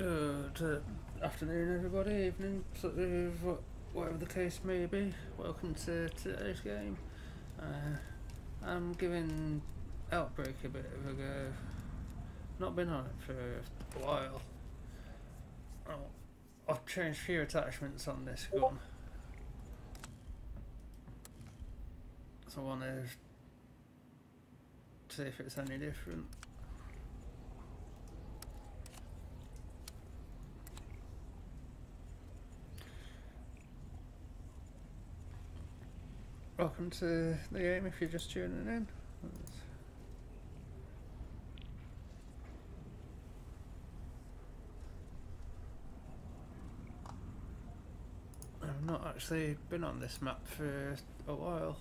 Good uh, afternoon, everybody. Evening, wha- whatever the case may be. Welcome to today's game. Uh, I'm giving Outbreak a bit of a go. Not been on it for a while. Oh, I've changed a few attachments on this gun. So I want to see if it's any different. Welcome to the game if you're just tuning in. I've not actually been on this map for a while.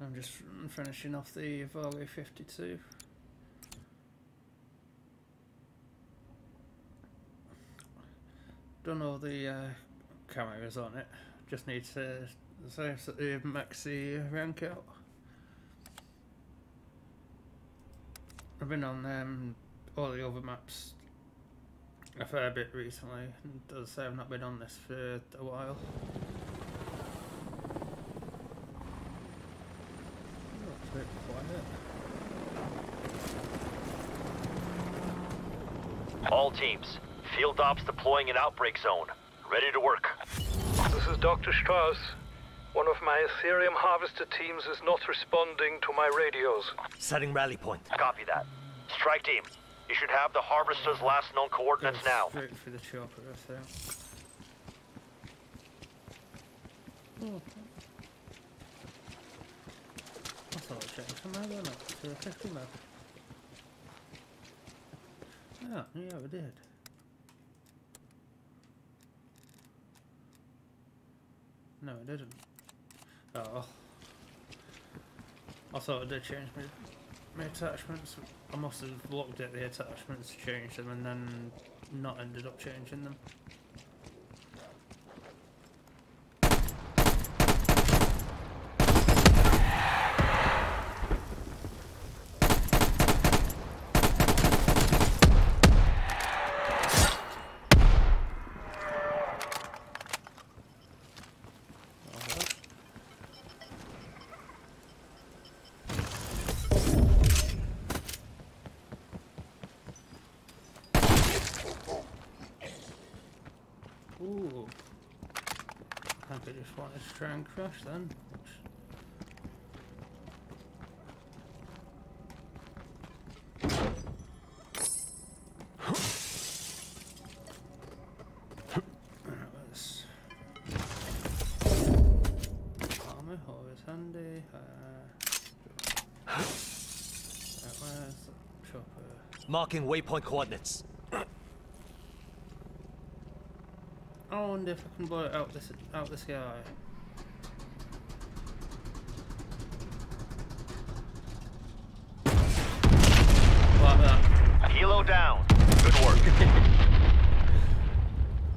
I'm just finishing off the Vargo 52. Done all the uh, cameras on it. Just need to save the maxi rank out. I've been on um, all the other maps a fair bit recently, and as I say, I've not been on this for a while. A bit quiet. All teams, field ops deploying an outbreak zone. Ready to work. This is Dr. Strauss. One of my Aetherium harvester teams is not responding to my radios. Setting rally point. Copy that. Strike team, you should have the harvester's last known coordinates Go now. Straight for the chopper, I think. Oh. I thought I changed from there, not to a 50 map. Yeah, yeah, we did. No, it didn't. Oh. I thought I did change my, my attachments. I must have looked at the attachments, changed them, and then not ended up changing them. Alright. Ooh. I think I just wanted to try and crash then. Alright, let's- Armour, always handy. Uh, right, where's the chopper? Marking waypoint coordinates. I wonder if I can blow it out this out the sky. Like that. Helo down. Good work.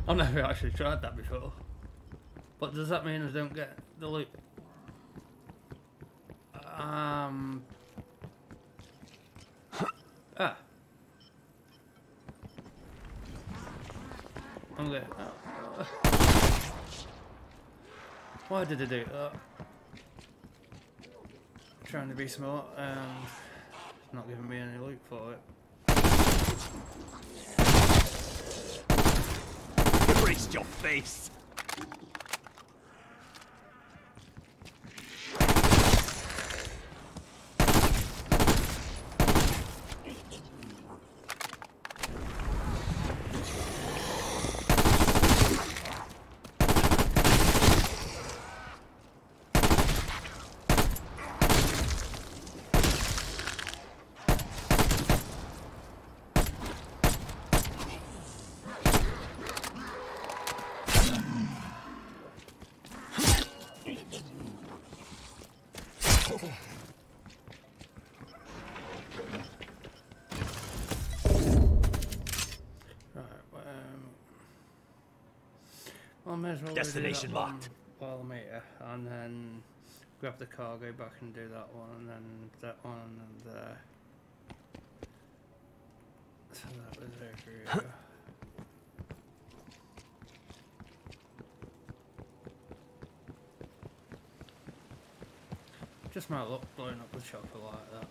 I've never actually tried that before. But does that mean I don't get the loot? Um. Ah. I'm good. Why did I do that? Trying to be smart and not giving me any loot for it. Braced your face. As well do Destination one marked. While I'm here, and then grab the car, go back and do that one, and then that one, and there. So that was over here. Just might look blowing up the chopper like that.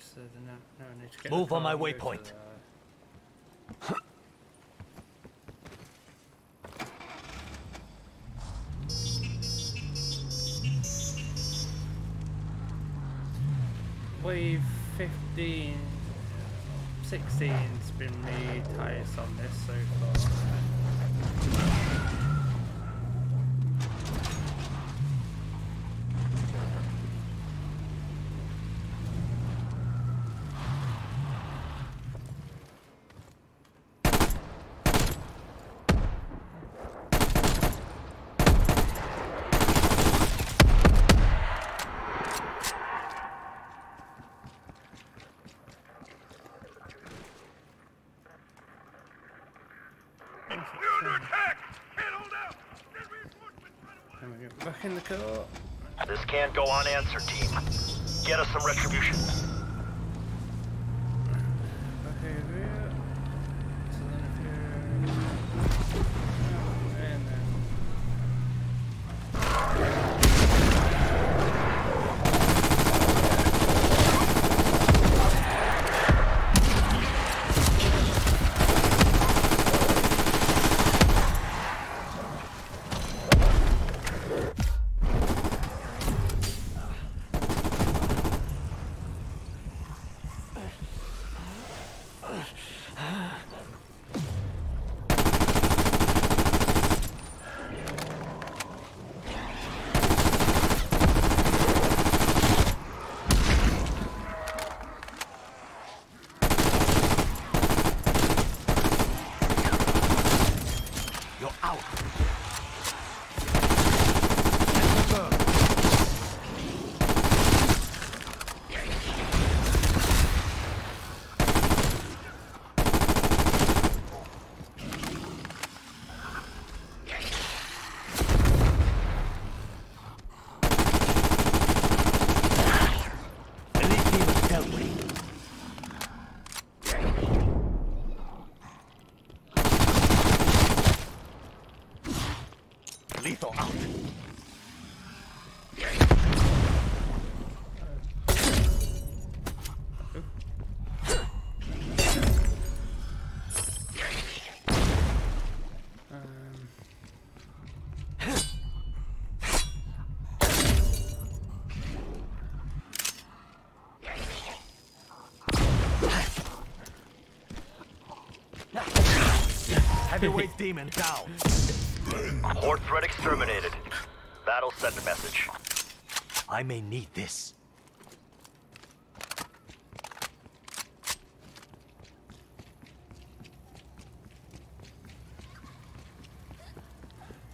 Stop word, so then now, now need to get Move on my and go to waypoint. Uh, Wave 15, 16's been the highest on this so far. Can we get back in the car? This can't go unanswered, team. Get us some retribution. Heavyweight demon down. Horde threat exterminated. That'll send a message. I may need this.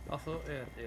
I Also, yeah, yeah,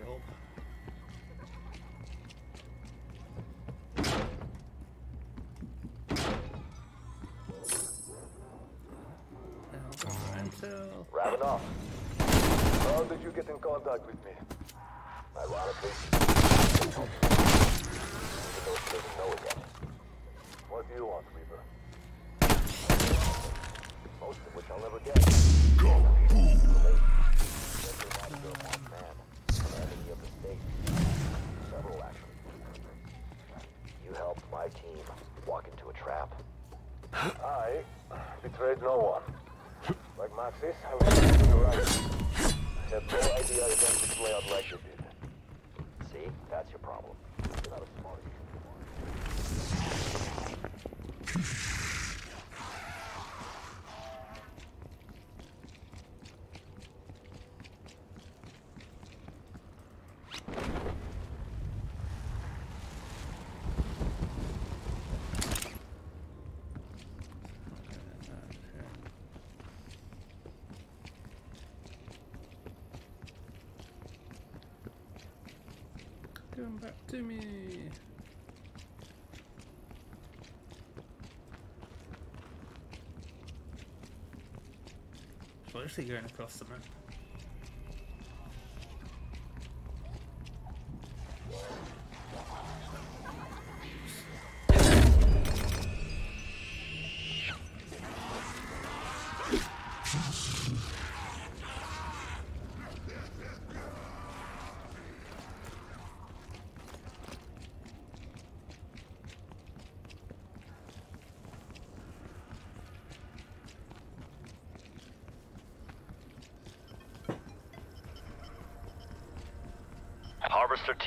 to me. Where's he going across the map?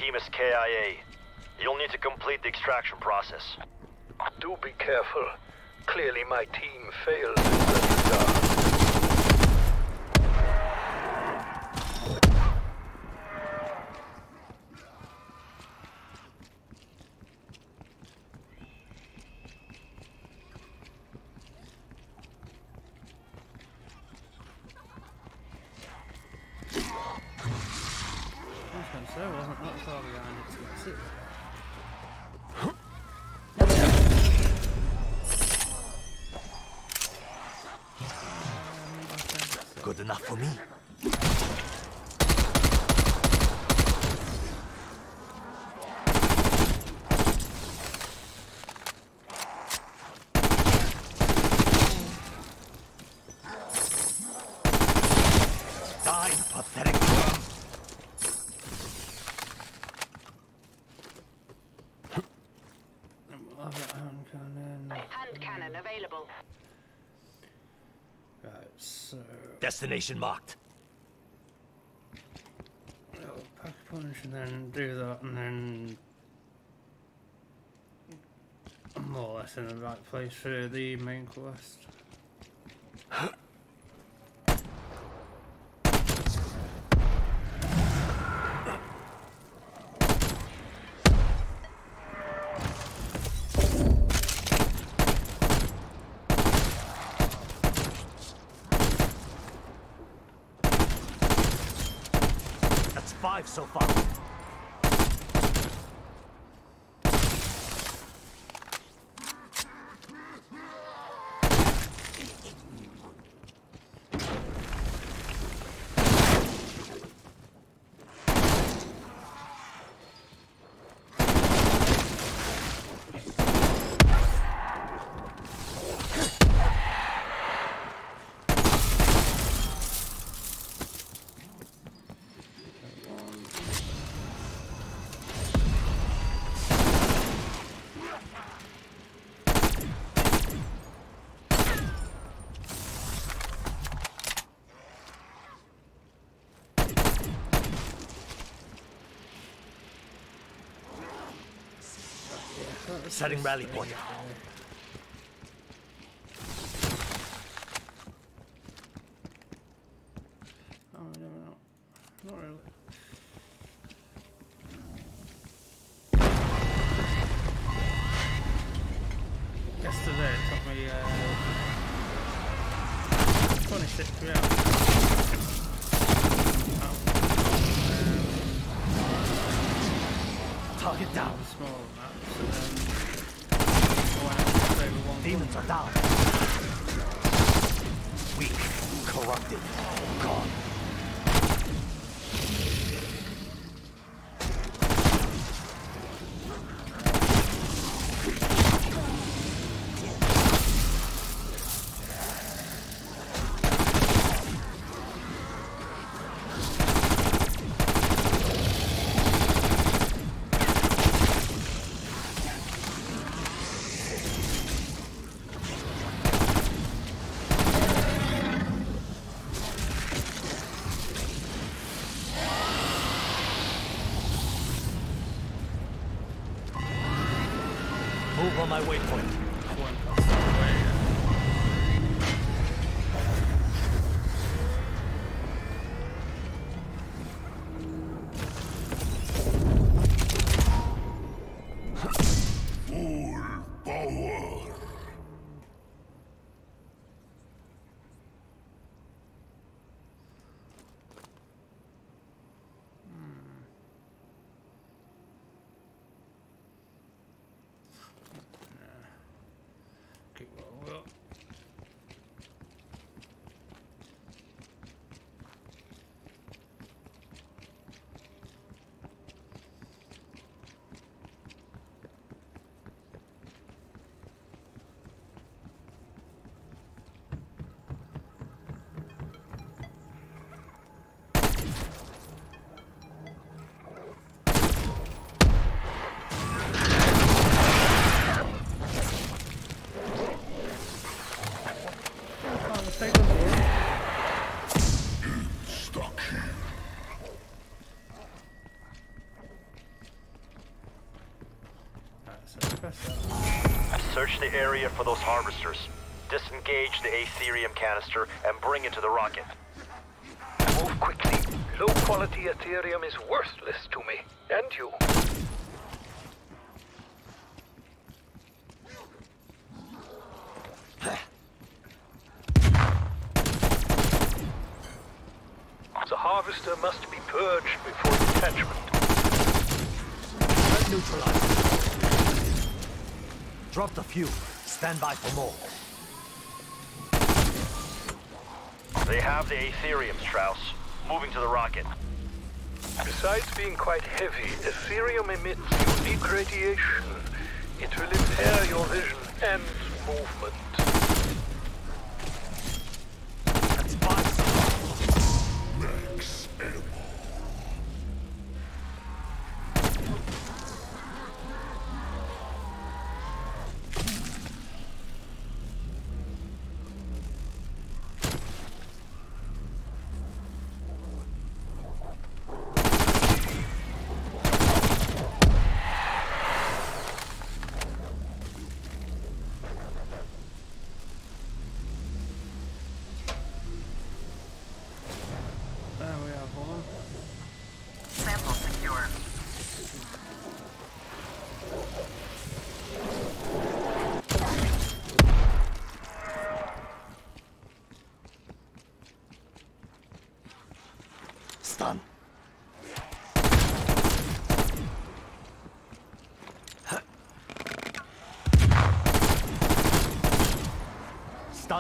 team is KIA. You'll need to complete the extraction process. Do be careful. Clearly my team failed enough for me. Destination marked. Little pack punch and then do that and then more or less in the right place for the main quest. alive so far. setting rally point. Search the area for those harvesters. Disengage the Aetherium canister and bring it to the rocket. Move quickly. Low quality Aetherium is worthless to me. And you. The harvester must be purged before detachment. Threat neutralized. Dropped a few. Stand by for more. They have the Aetherium, Strauss. Moving to the rocket. Besides being quite heavy, Aetherium emits unique radiation. It will impair your vision and movement. That's five so far. There we have one. Sample secure. Stun.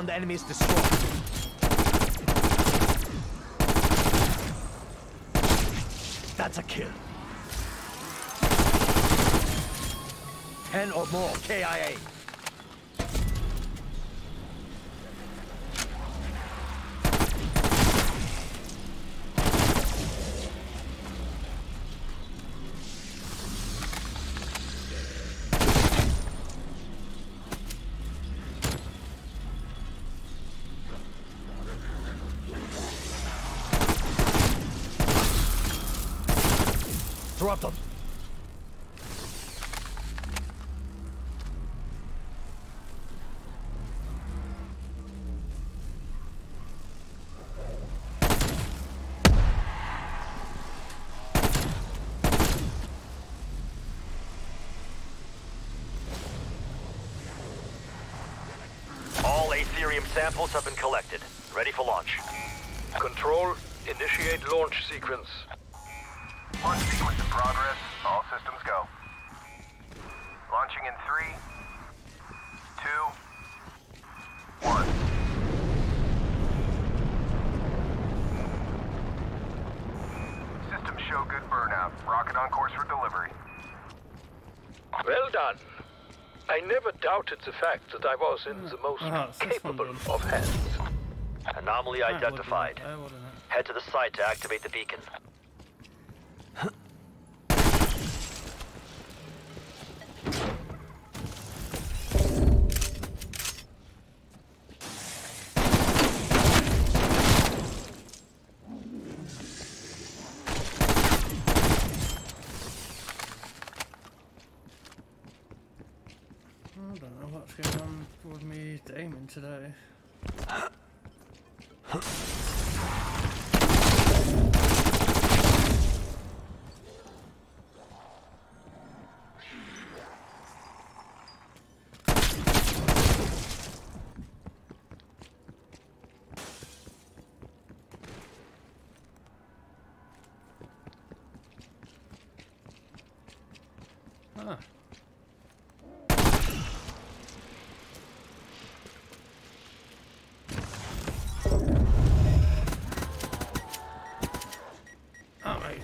Stunned enemies destroyed. That's a kill. Ten or more KIA. Aetherium samples have been collected. Ready for launch. Control, initiate launch sequence. Launch sequence in progress. All systems go. Launching in three, never doubted the fact that I was in the most Ah, it's this one capable of hands. Anomaly That would be identified. there, wouldn't it? Head to the site to activate the beacon. I don't know what's going on with me aiming today. Ah.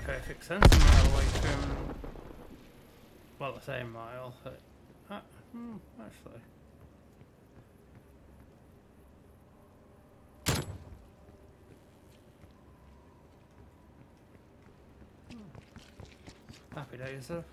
That sense. A mile away from. Well, the same mile. Uh, hmm, actually. Hmm. Happy days, though.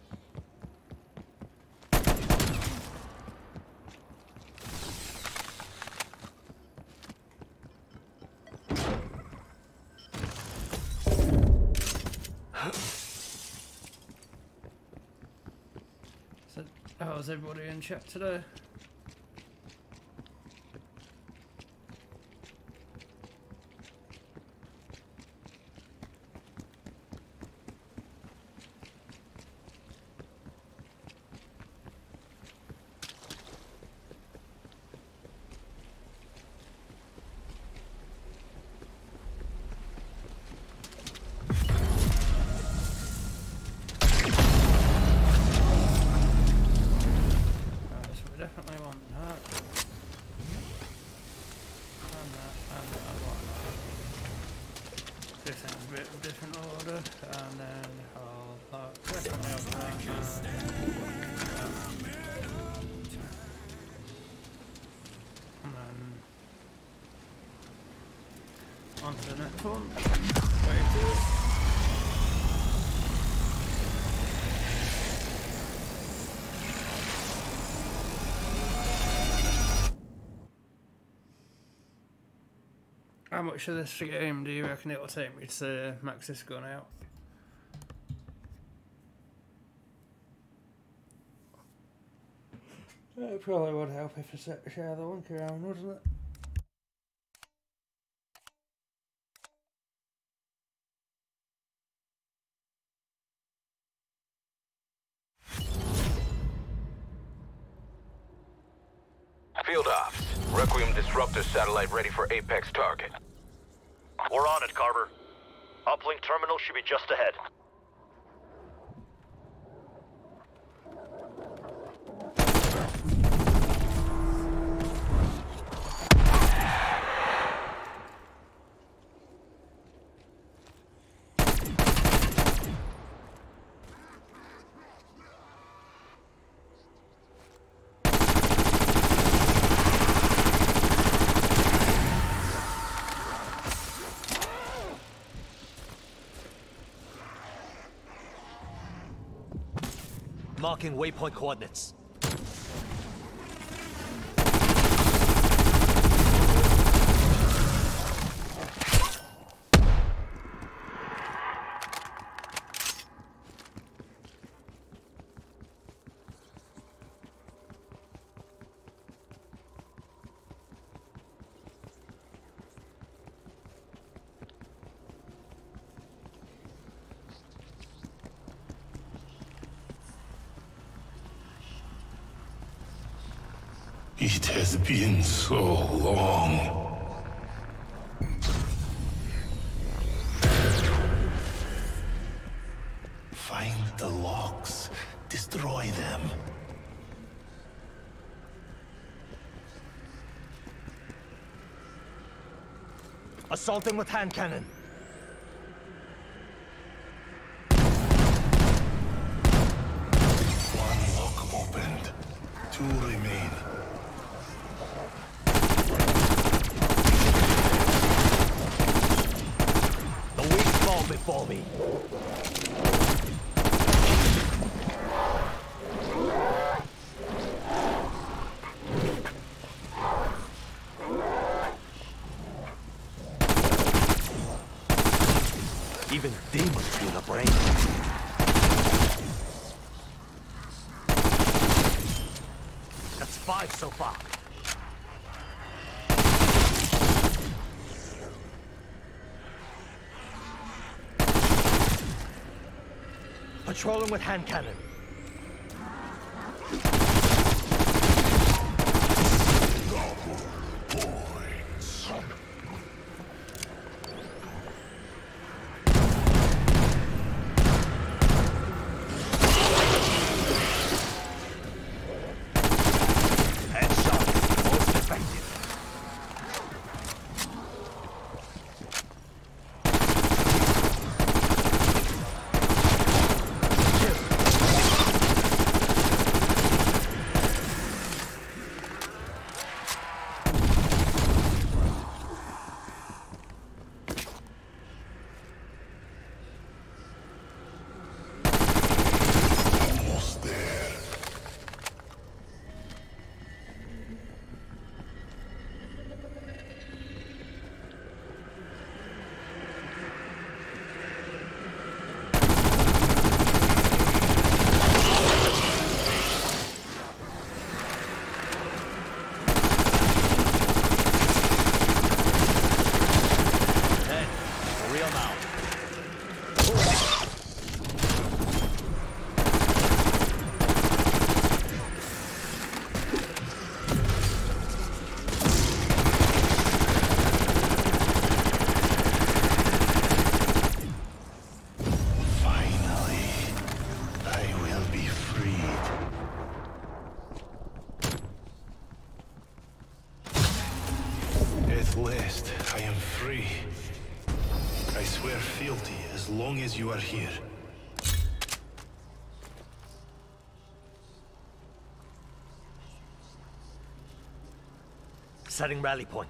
So, how's everybody in chat today? Much of this game do you reckon it'll take me to max this gun out? It probably would help if I set share the link around, wouldn't it? Field ops. Requiem disruptor satellite ready for apex target. We're on it, Carver. Uplink terminal should be just ahead. Marking waypoint coordinates. It's been so long. Assault him with hand cannon. Patrolling with hand cannon. Headshot. Most effective. Almost there. Then, for real now. Finally, I will be freed. Last, I am free. I swear fealty as long as you are here. Setting rally point.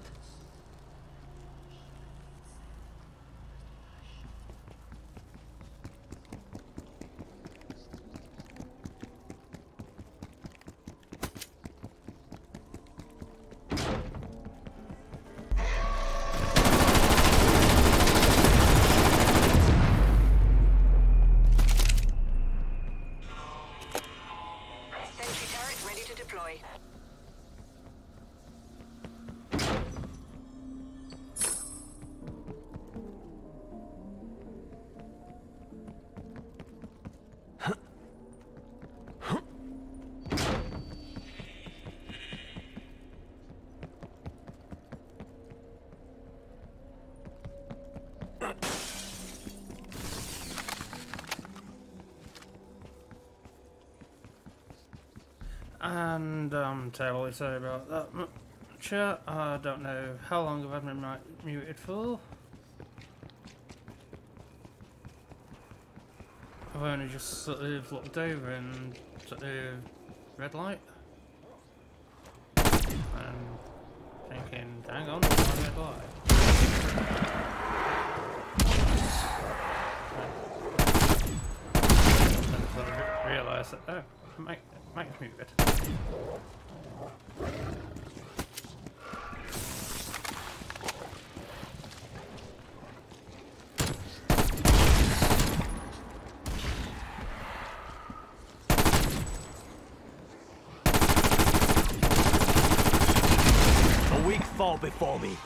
Sorry about that. m- Chat, I don't know how long I've been mi- muted for. I've only just sort of looked over and sort of red light. And thinking, hang on, my red light. Then sort of that, oh, mic's muted. Fall before me.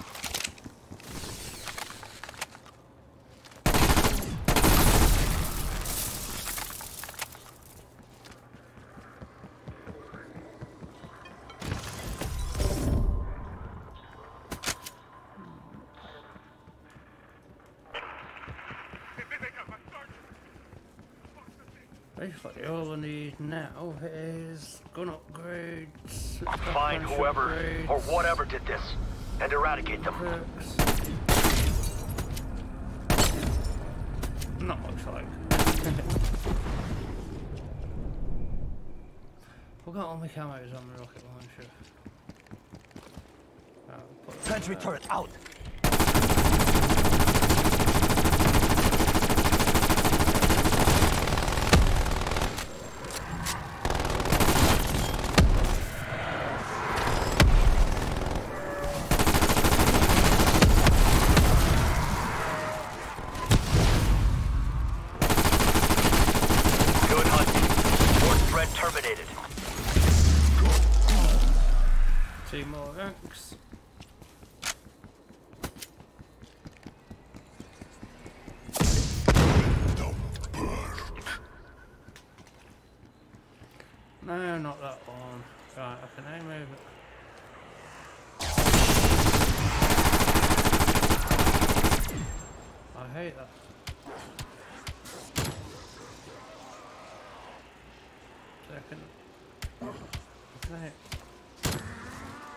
what we all need now is gun upgrades. Find whoever upgrades, or whatever did this and eradicate them. Not much like. Forgot all the cameras on the rocket launcher. Uh, Sentry uh, turret out!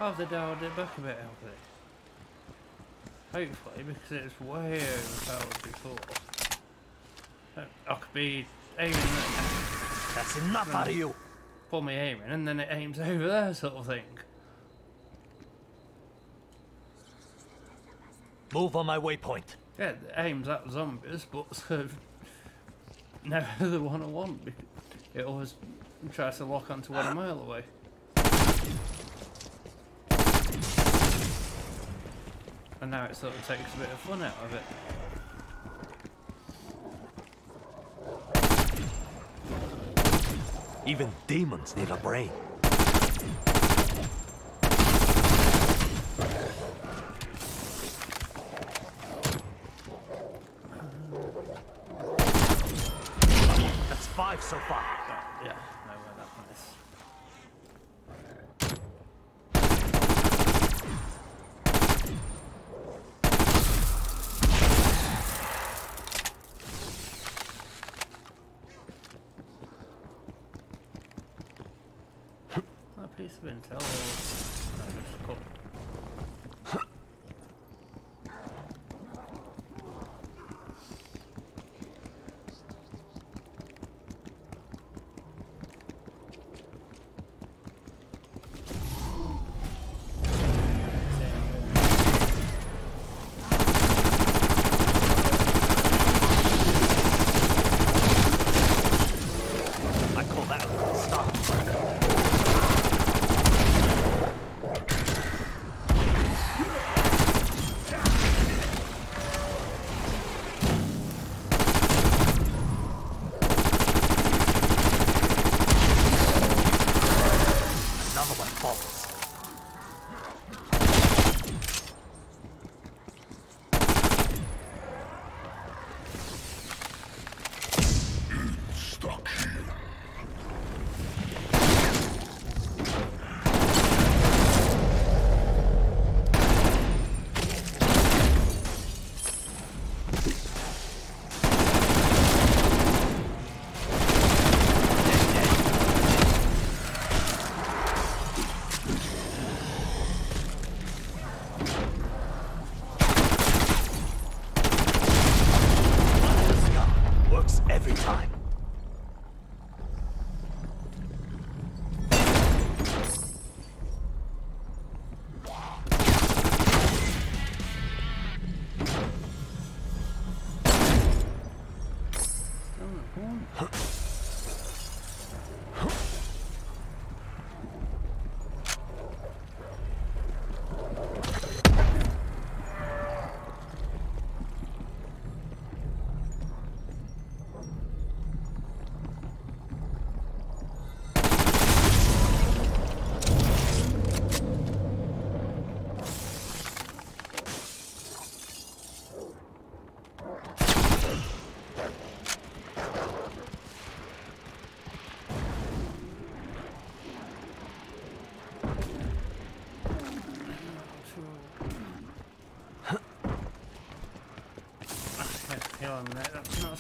Have the dialed it back a bit, have they? Hopefully, because it's way overpowered before. Uh, I could be aiming, at- That's enough out of you. pull me aiming, and then it aims over there, sort of thing. Move on my waypoint. Yeah, it aims at zombies, but sort never the one I want. It always tries to lock onto one a mile away. And now it sort of takes a bit of fun out of it. Even demons need a brain. That's five so far.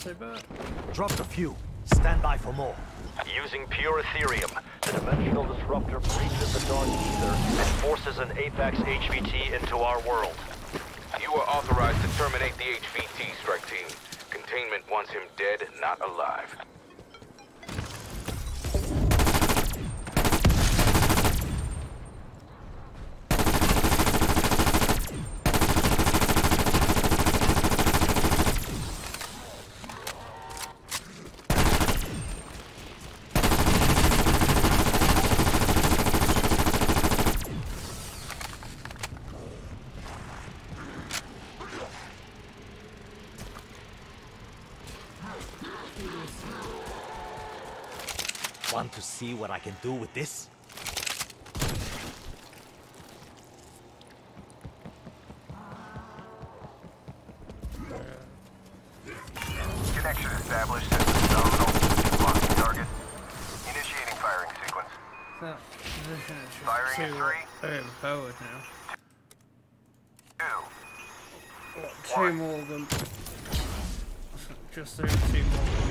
So bad. Dropped a few. Stand by for more. Using pure Aetherium, the dimensional disruptor breaches the Dark Aether and forces an Apex HVT into our world. You are authorized to terminate the HVT, strike team. Containment wants him dead, not alive. Want to see what I can do with this? Connection established. System nominal. Locking target. Initiating firing sequence. That position is just Firing in too three. overpowered now. Two. What, two more than... Just over two more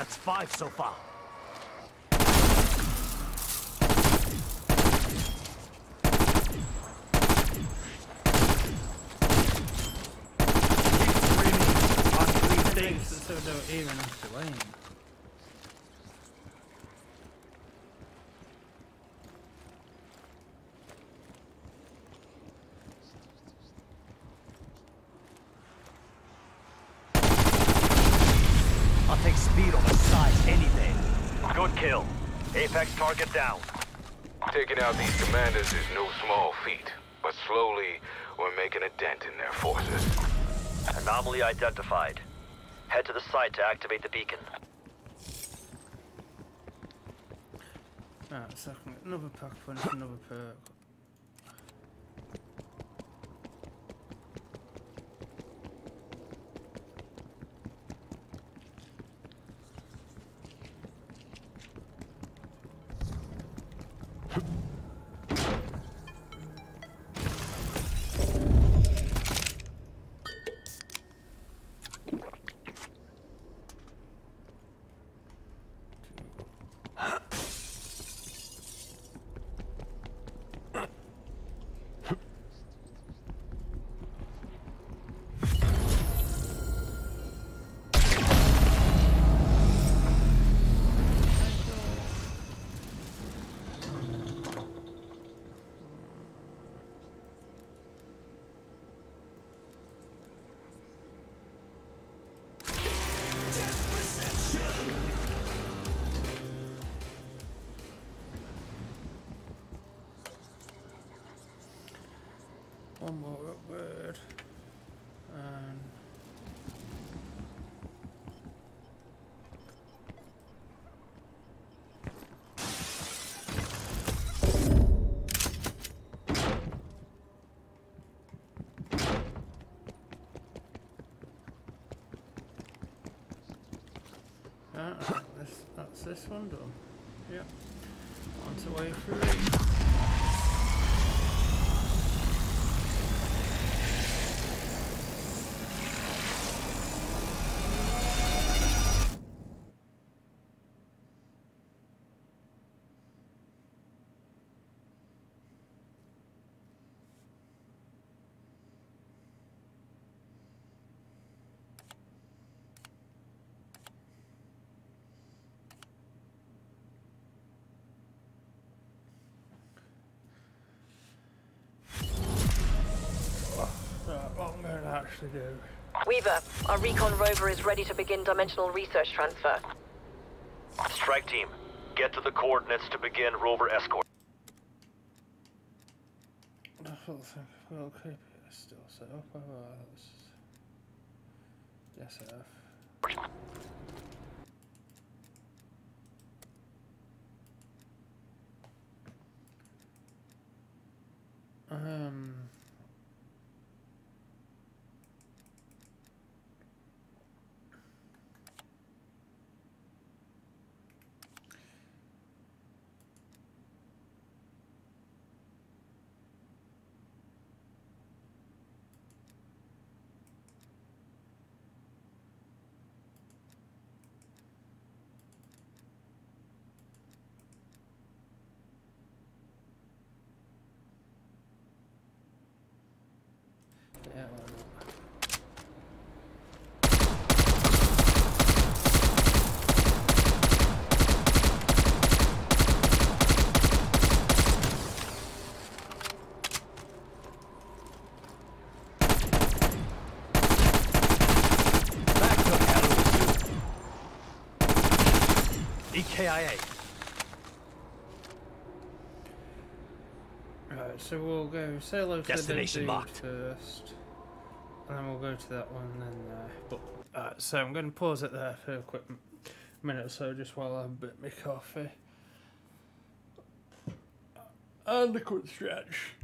That's five so far. Keep screaming, to aim. I'll take speed over size any day. Good kill. Apex target down. Taking out these commanders is no small feat, but slowly we're making a dent in their forces. Anomaly identified. Head to the site to activate the beacon. Ah, right, second, another pack punch, another perk. This one done. Yep. On to way three. Actually do. Weaver, our recon rover is ready to begin dimensional research transfer. Strike team, get to the coordinates to begin rover escort. I thought think well keep still set up. Oh, well, that's... Yes, I have. Um. Yeah, why not? Back to Arrow. EKIA. Right, so we'll go say hello to Destination the marked. first, and then we'll go to that one. Then, uh, but uh, so I'm going to pause it there for a quick minute or so, just while I bit my coffee and a quick stretch.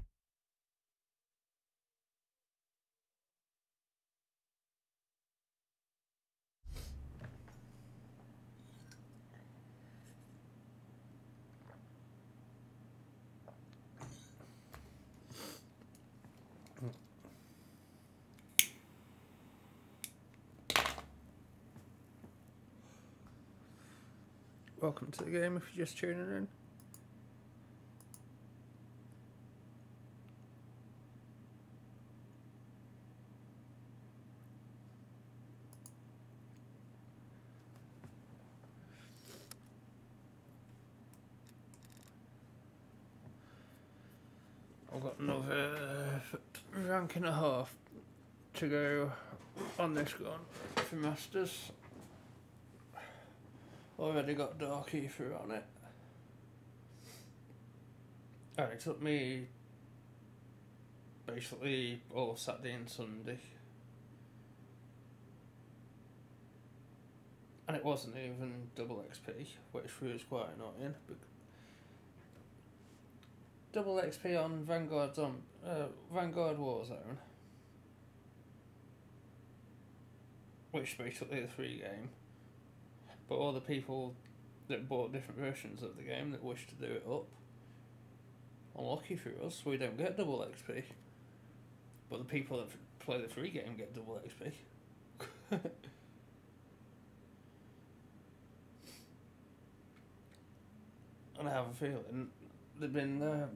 Welcome to the game if you're just tuning in. I've got another uh, rank and a half to go on this gun for Masters. Already got Dark Aether on it. And it took me basically all Saturday and Sunday. And it wasn't even double XP, which was quite annoying. Double XP on Vanguard's on uh, Vanguard Warzone, which basically the free game. But all the people that bought different versions of the game that wish to do it up, unlucky for us, we don't get double XP. But the people that play the free game get double XP. and I have a feeling they've been. Uh,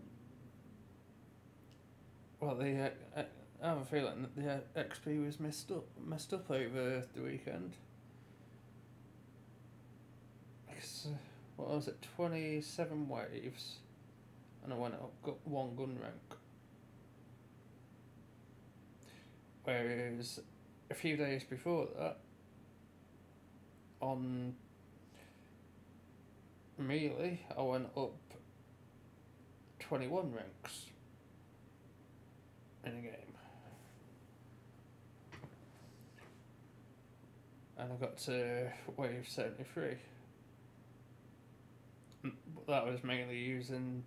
well, the uh, uh, I have a feeling that the uh, XP was messed up, messed up over the weekend. What was it, 27 waves, and I went up, got one gun rank. Whereas a few days before that, on Melee, I went up 21 ranks in a game. And I got to wave 73. That was mainly using.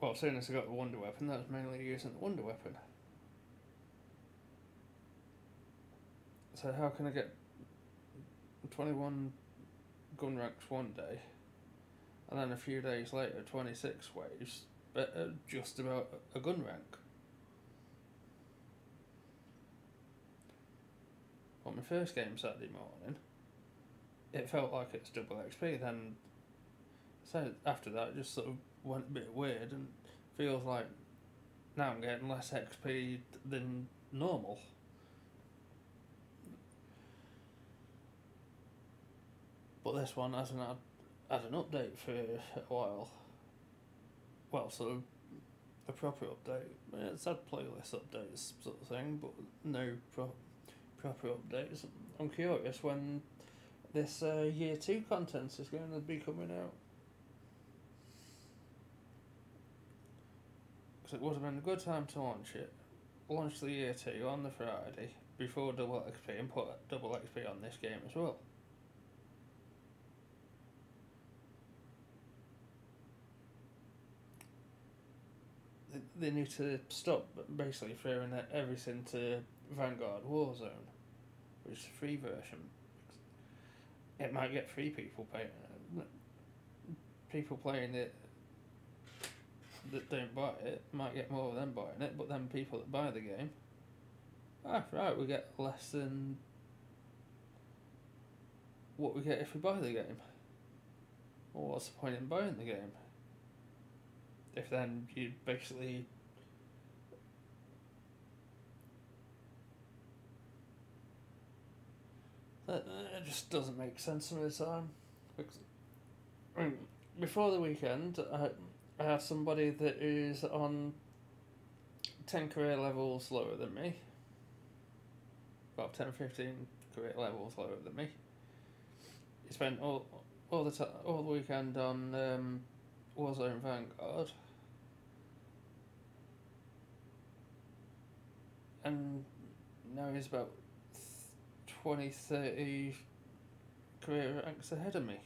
Well, as soon as I got the Wonder Weapon, that was mainly using the Wonder Weapon. So, how can I get 21 gun ranks one day, and then a few days later, 26 waves, but uh, just about a gun rank? On my first game Saturday morning, it felt like it's double XP. Then, so after that, it just sort of went a bit weird and feels like now I'm getting less XP than normal. But this one hasn't had, had an update for a while. Well, sort of a proper update. It's had playlist updates sort of thing, but no pro- proper updates. I'm curious when this uh, year two content is going to be coming out. Because it would have been a good time to launch it. Launch the year two on the Friday before double XP and put double XP on this game as well. They, need to stop basically throwing everything to Vanguard Warzone, which is a free version. It might get three people playing. Uh, people playing it that don't buy it might get more them buying it, but then people that buy the game, ah, right, we get less than what we get if we buy the game. Well, what's the point in buying the game? If then you basically that it just doesn't make sense to me the time. Because, before the weekend, I, Had somebody that is on ten career levels lower than me. About 10, 15 career levels lower than me. He spent all all the time, all the weekend on um, Warzone Vanguard. And now he's about 20, 30 career ranks ahead of me.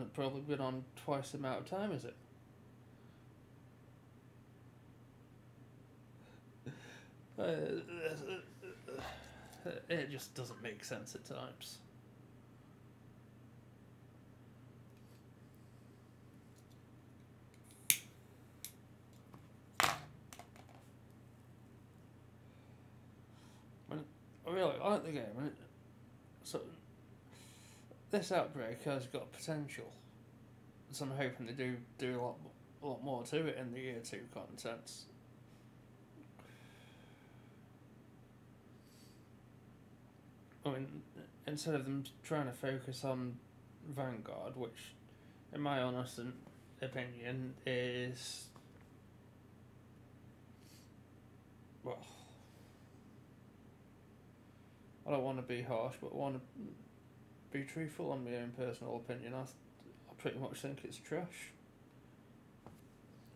I've probably been on twice the amount of time is it. Uh, it just doesn't make sense at times. I really like the game, and it, this outbreak has got potential. So I'm hoping they do do a lot, a lot more to it in the year two contents. I mean, instead of them trying to focus on Vanguard, which, in my honest opinion, is well, I don't want to be harsh, but one be truthful on my own personal opinion. I, I pretty much think it's trash.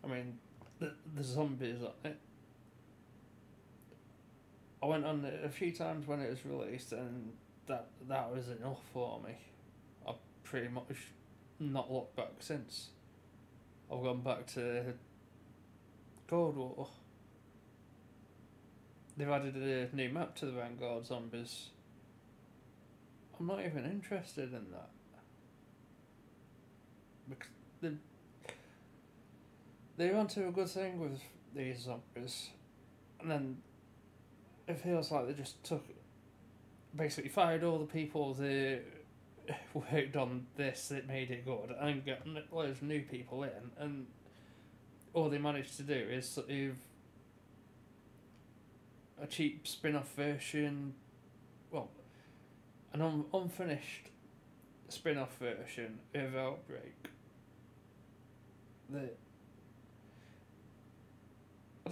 I mean, the the zombies on it. I went on it a few times when it was released, and that that was enough for me. I've pretty much not looked back since. I've gone back to Cold War. They've added a new map to the Vanguard Zombies. I'm not even interested in that. Because they they're onto a good thing with these zombies, and then it feels like they just took, basically fired all the people that worked on this that made it good, and got loads of new people in, and all they managed to do is sort of a cheap spin-off version, an un- unfinished spin-off version of Outbreak. That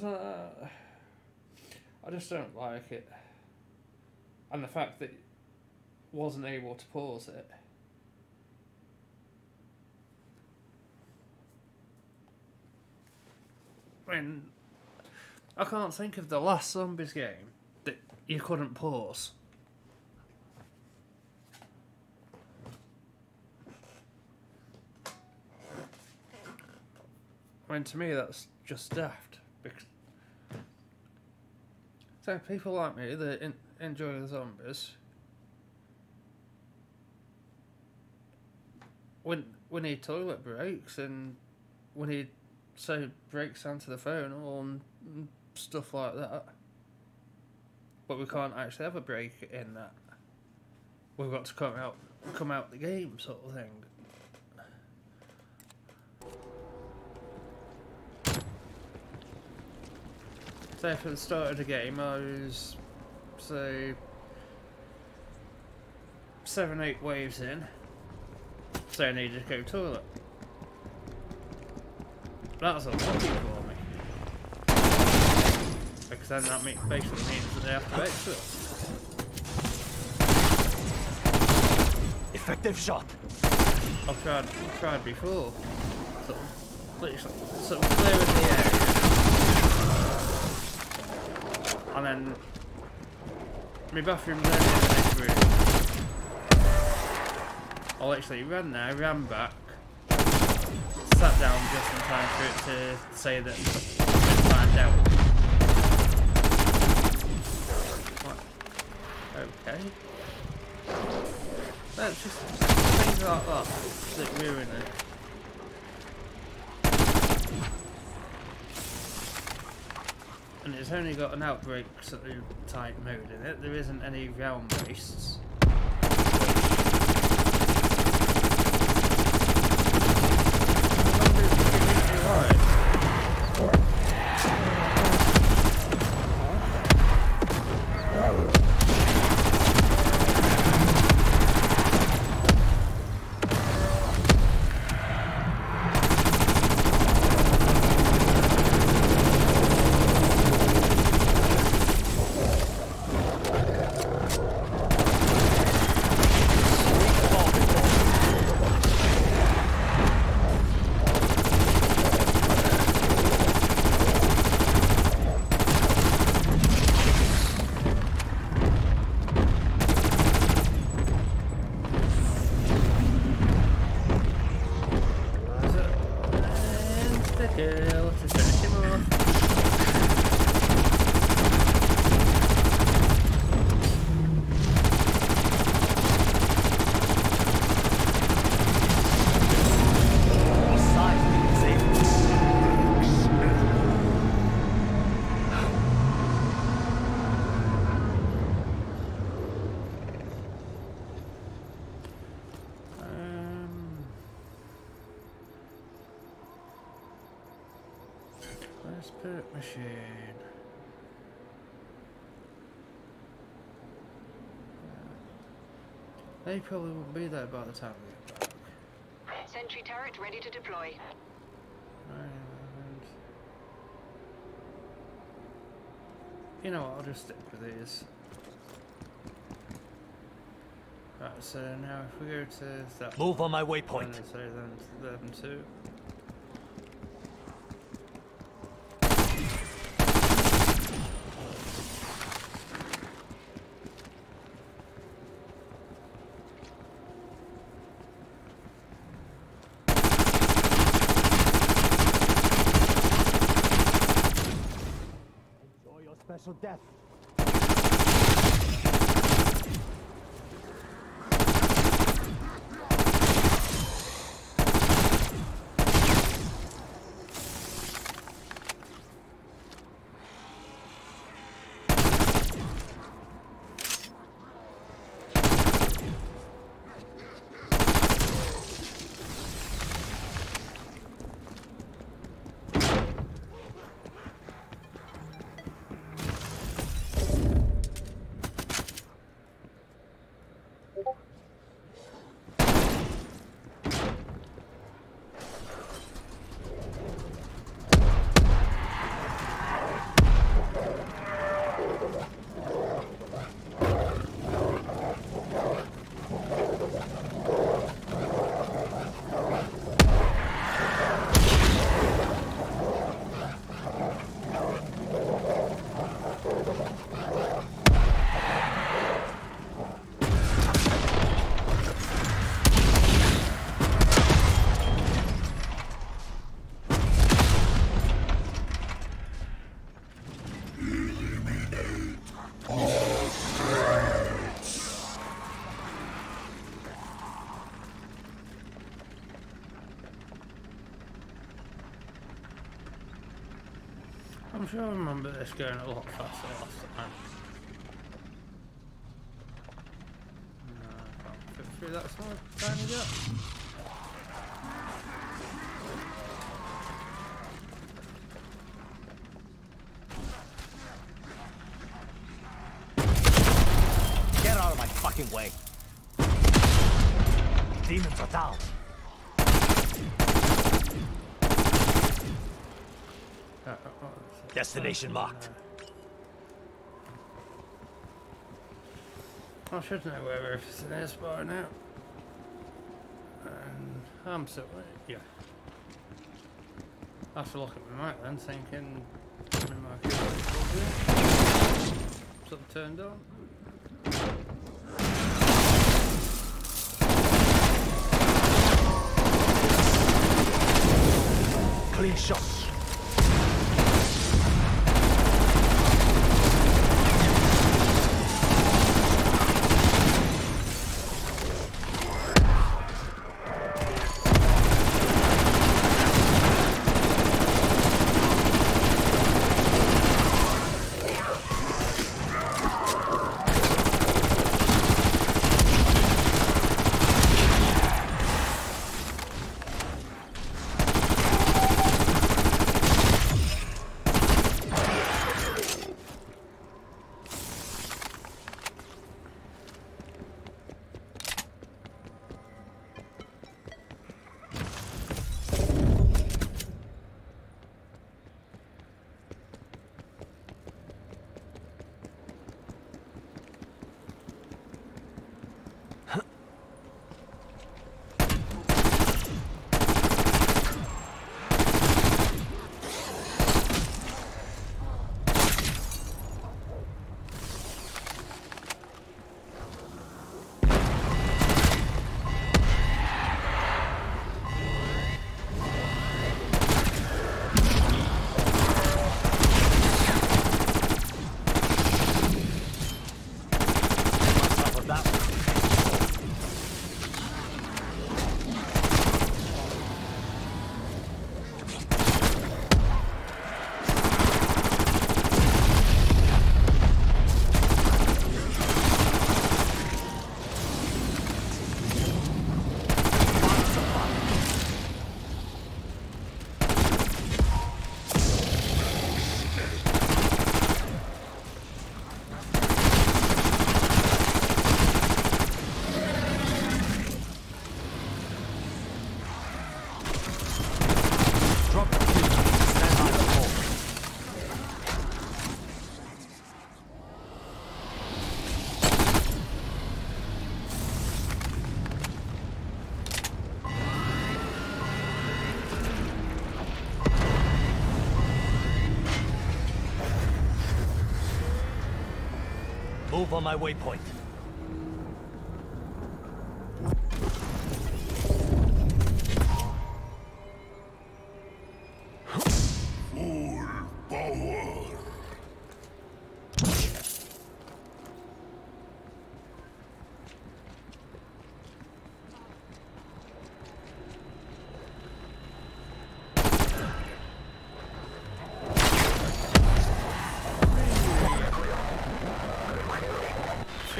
I I just don't like it, and the fact that wasn't able to pause it. Mean, I can't think of the last zombies game that you couldn't pause. I mean, to me, that's just daft. Because so people like me that in, enjoy the zombies, when we need toilet breaks and we need say breaks onto the phone or stuff like that. But we can't actually have a break in that. We've got to come out come out the game sort of thing. Say for the start of the game I was say seven, eight waves in. So I needed to go to toilet. That that's unlucky for me. Because then that basically means that they have to exit. Effective shot. I've tried, I've tried before. Sort of, literally, sort of clearing the area. And then my bathroom's there in the next room. I literally ran there, ran back, sat down just in time for it to say that out. Okay. That's just things like that that ruin it. And it's only got an outbreak sort of type mode in it. There isn't any realm based. Insta-kill to finish him off. Um, where's perk machine? They probably won't be there by the time we get back. Sentry turret ready to deploy. And you know what? I'll just stick with these. Right, so now if we go to that Move on my one, waypoint. so then them two. Sure I remember this going a lot faster last time. No, I can't fit through that. Get out of my fucking way. Demons are down. Uh, uh, oh, it's- Destination it's marked. I should know where everything is by now. And I'm still yeah. I have to look at my mic then, thinking my mic is sort of turned on. Clean shots. My waypoint.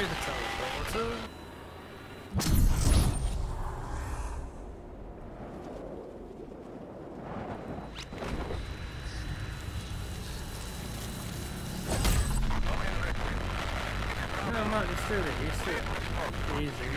Through the teleporter. No, might just do it. See it. Easy.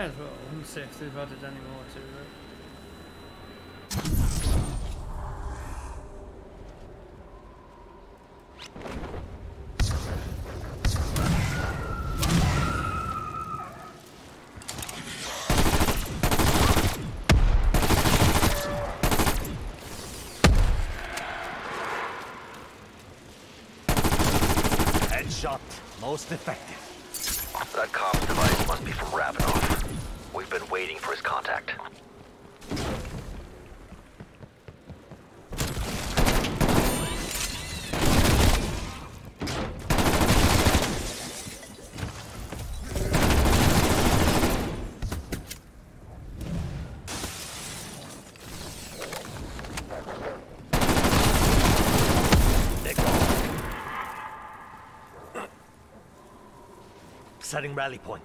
May as well and see if they've added any more to it. Headshot. Most effective. setting rally point.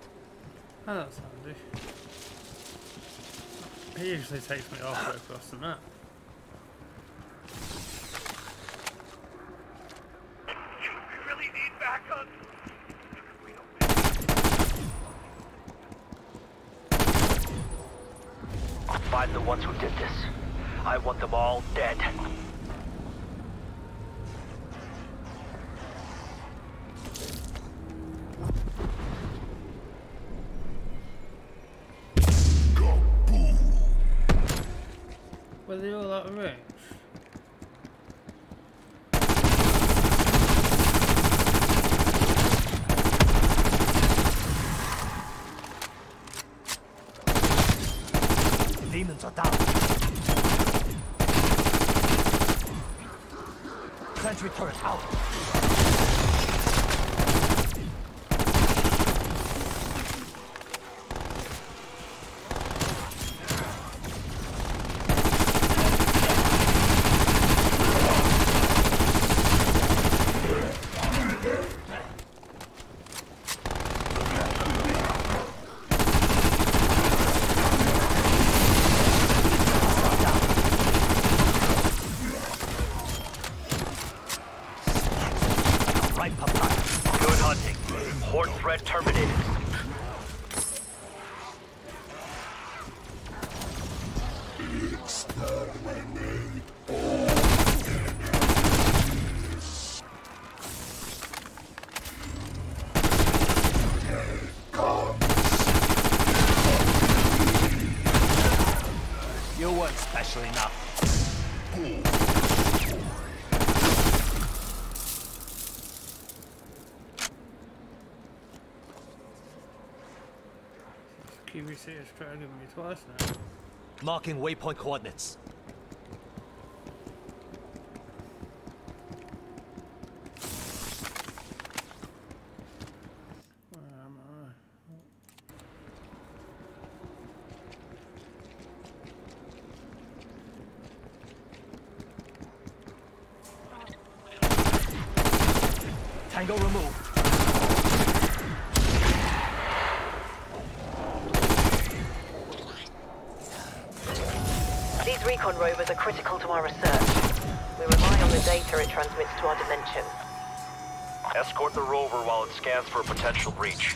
Oh, that's handy. He usually takes me off across the map. actually not. QVC has tried me twice now. Marking waypoint coordinates. scans for potential breach.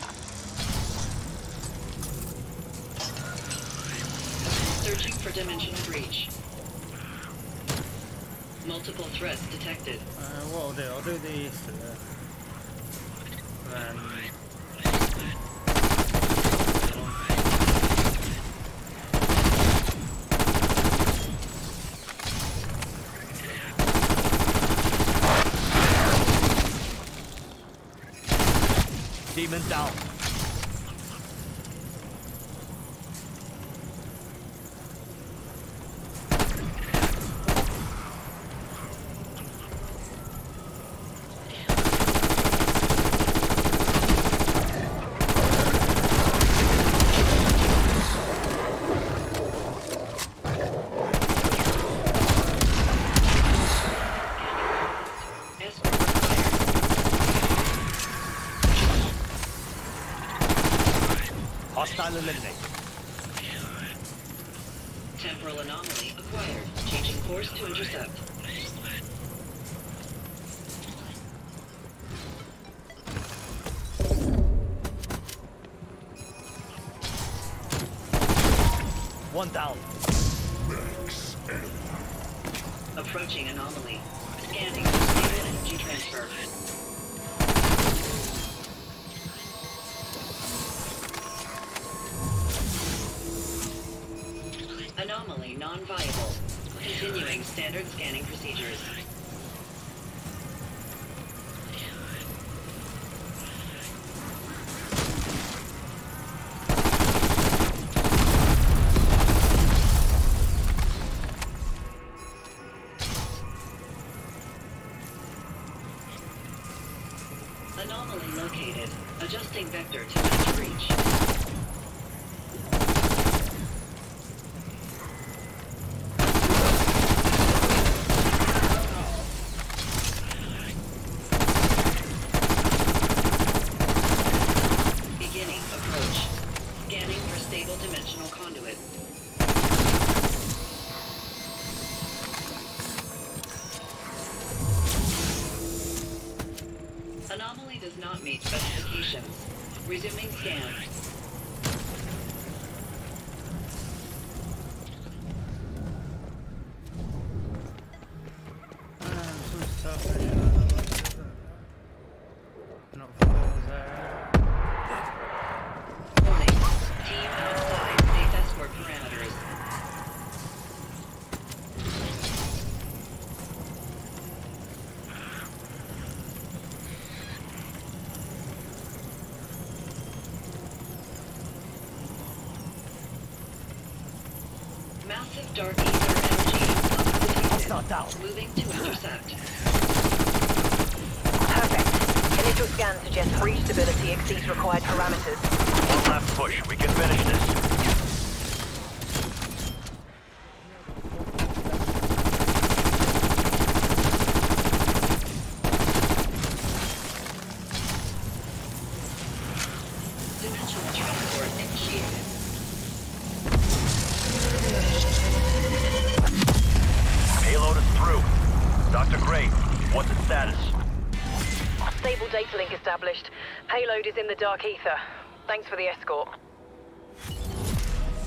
In the Dark Aether. Thanks for the escort.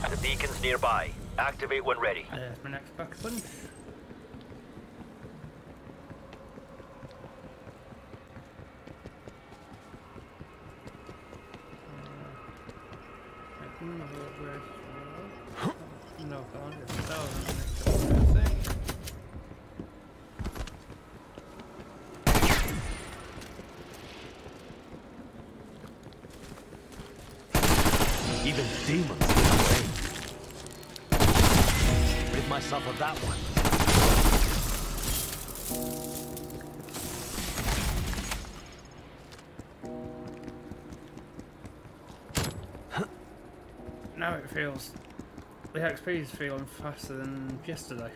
The beacon's nearby. Activate when ready. There's my next back XP is feeling faster than yesterday.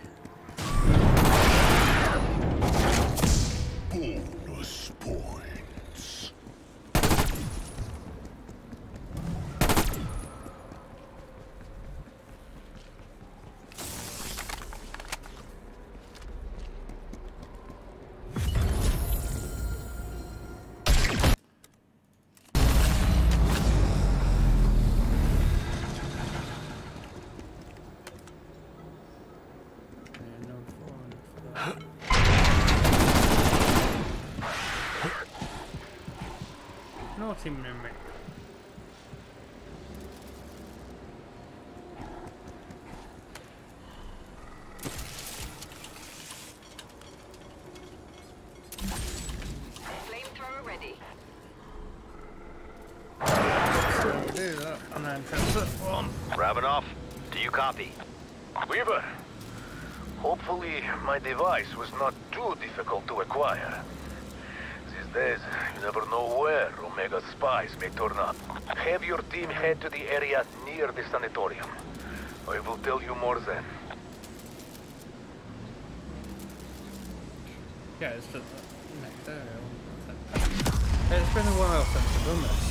Naughty mimic. Flamethrower ready. So we do that and then transform. Ravenov, do you copy? Weaver, hopefully my device was not too difficult to acquire. These days, you never know where Omega spies may turn up. Have your team head to the area near the sanatorium. I will tell you more then. Yeah, it's just uh, area. it? It's been a while since I've done this.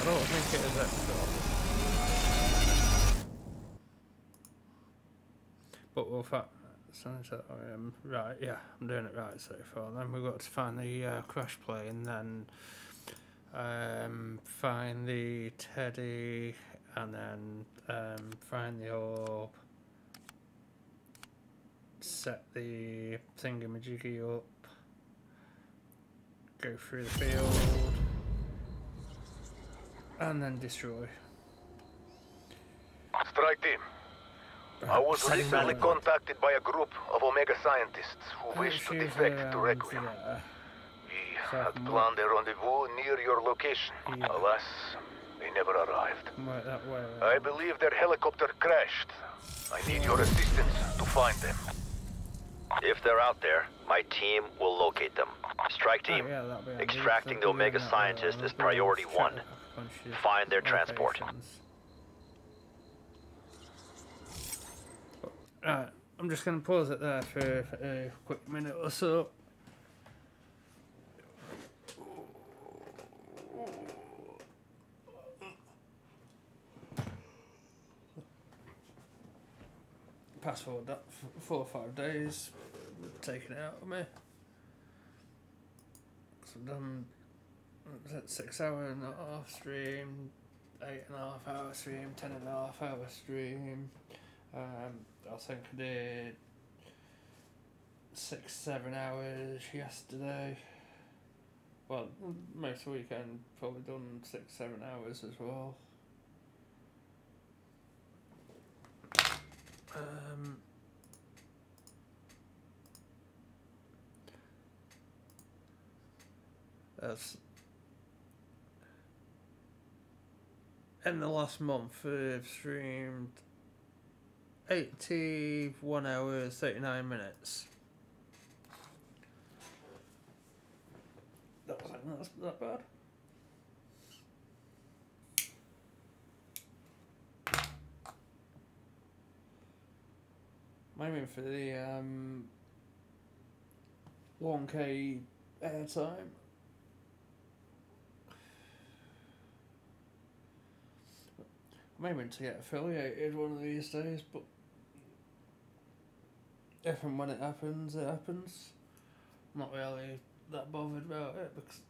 I don't think it is extra. But we'll find sanatorium. Right, yeah, I'm doing it right so far. Then we've got to find the uh, crash plane, then um, find the teddy, and then um, find the orb set the thingamajiggy up, go through the field, and then destroy. Strike team. I was recently contacted by a group of Omega scientists who Uh, wish to she's, defect to Requiem. We had planned a rendezvous near your location. Alas, they never arrived. Right that way. I believe their helicopter crashed. I need your assistance to find them. If they're out there, my team will locate them. Strike Oh, team, yeah, that'd be handy, extracting the Omega doing that way, scientist is priority one. up a bunch of Find their transport. Right, I'm just going to pause it there for a quick minute or so. Past four, four or five days, taking it out of me. So I've done six hour and a half stream, eight and a half hour stream, ten and a half hour stream. Um, I think I did six, seven hours yesterday. Well, most of the weekend probably done six, seven hours as well. Um, that's in the last month I've streamed 81 hours 39 minutes. That wasn't that's not bad. I'm aiming for the um 1k airtime. I'm aiming to get affiliated one of these days, but if and when it happens, it happens. I'm not really that bothered about it because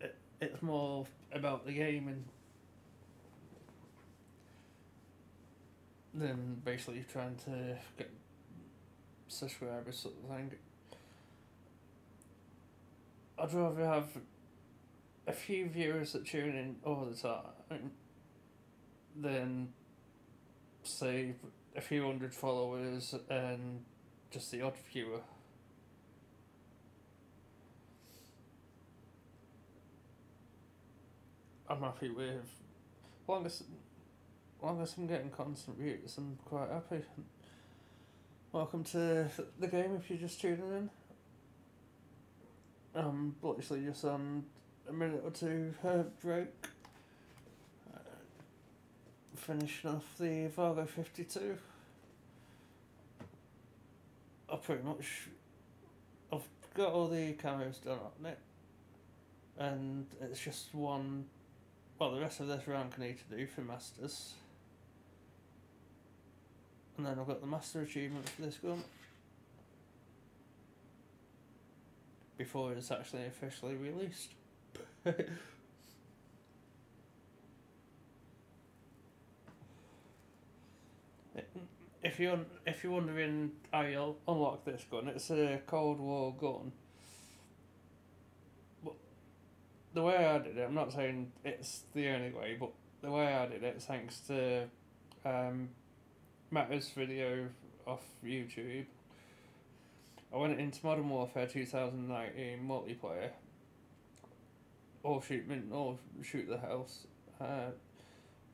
it, it's more about the game and than basically trying to get subscribers sort of thing. I'd rather have a few viewers that tune in all the time than say a few hundred followers and just the odd viewer. I'm happy with long as long as I'm getting constant views I'm quite happy. Welcome to the game if you're just tuning in. I'm literally just on a minute or two uh, break finishing off the Vargo 52. Pretty much I've got all the cameras done on it and it's just one well the rest of this rank I need to do for masters. And then I've got the master achievement for this gun before it's actually officially released if you're if you're wondering how you'll unlock this gun, it's a Cold War gun. But the way I did it, I'm not saying it's the only way, but the way I did it, thanks to um, Matters video off YouTube. I went into Modern Warfare 2019 multiplayer. All shipment, all shoot the house. Uh,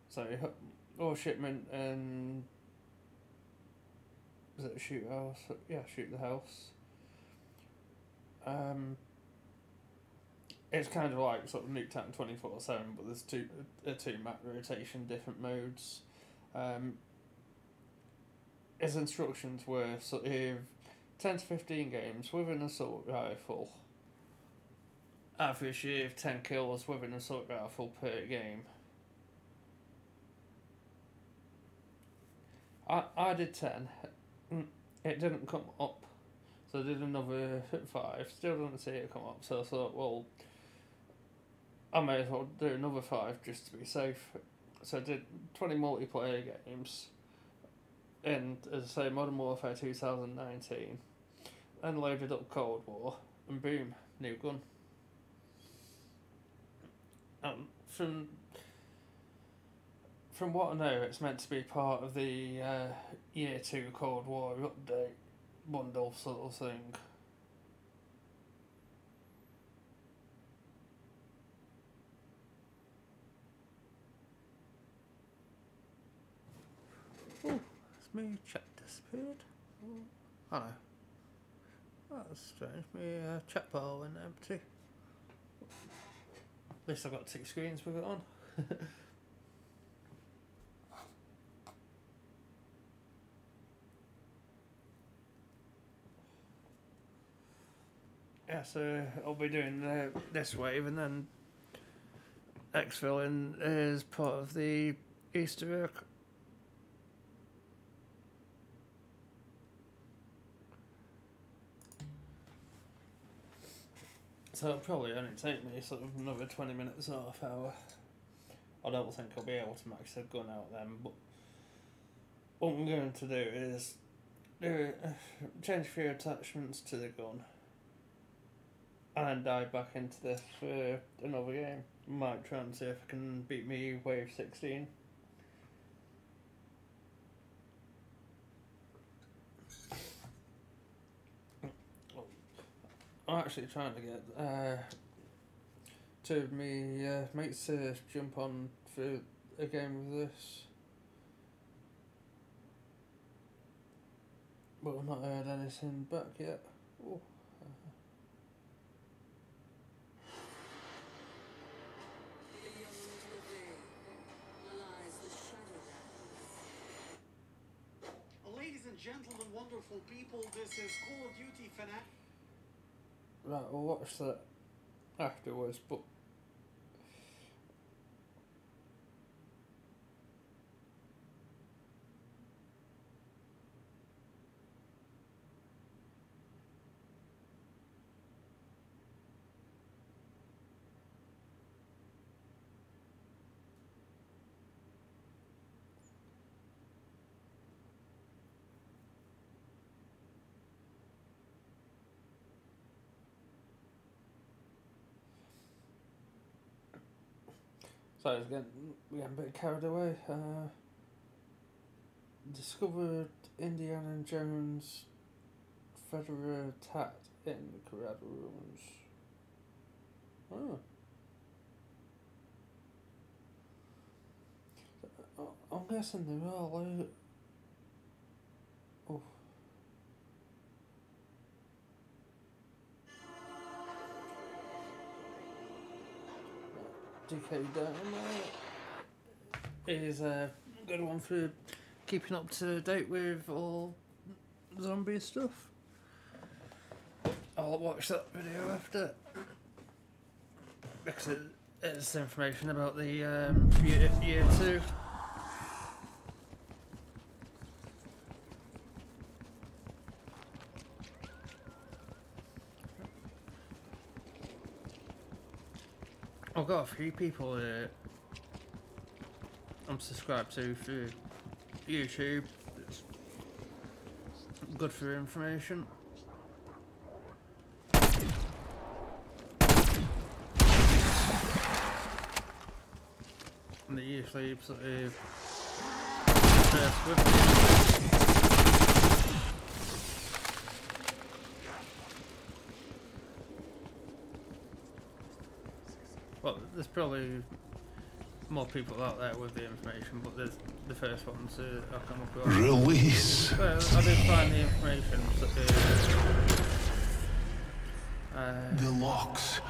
sorry, all shipment and was it shoot house? Yeah, shoot the house. Um, it's kind of like sort of Nuketown twenty four seven, but there's two a two map rotation, different modes. Um, his instructions were sort of ten to fifteen games with an assault rifle. Average of ten kills with an assault rifle per game. I I did ten it didn't come up. So I did another five. Still didn't see it come up. So I thought, well, I may as well do another five just to be safe. So I did 20 multiplayer games. And as I say, Modern Warfare 2019. And loaded up Cold War. And boom, new gun. Um, from from what I know, it's meant to be part of the uh, Year 2 Cold War update bundle sort of thing. Oh, it's me chat disappeared. Oh no. That's strange. My uh, chat bar went empty. At least I've got two screens with it on. yeah, so I'll be doing the, this wave and then exfil in is part of the Easter egg. So it'll probably only take me sort of another 20 minutes half hour. I don't think I'll be able to max the gun out then, but what I'm going to do is do change a few attachments to the gun and dive back into this for another game. Might try and see if I can beat me wave 16. I'm actually trying to get uh, two of me uh, mates to jump on for a game with this. But I've not heard anything back yet. Ooh. People, this is Call of Duty Fanatic. Right, I'll watch that afterwards, but So I was getting, getting a bit carried away. Uh, discovered Indiana Jones Federer tat in the Corrado ruins. Oh. I'm guessing they are DK Dynamite is a good one for keeping up to date with all zombie stuff. I'll watch that video after because it, it's information about the um, year, year two. Got a few people that I'm subscribed to through YouTube. It's good for information. And they usually uh, sort of first with me. Well, there's probably more people out there with the information, but there's the first ones uh, I come up with. Release. Well, I did find the information. So, uh, uh, The locks.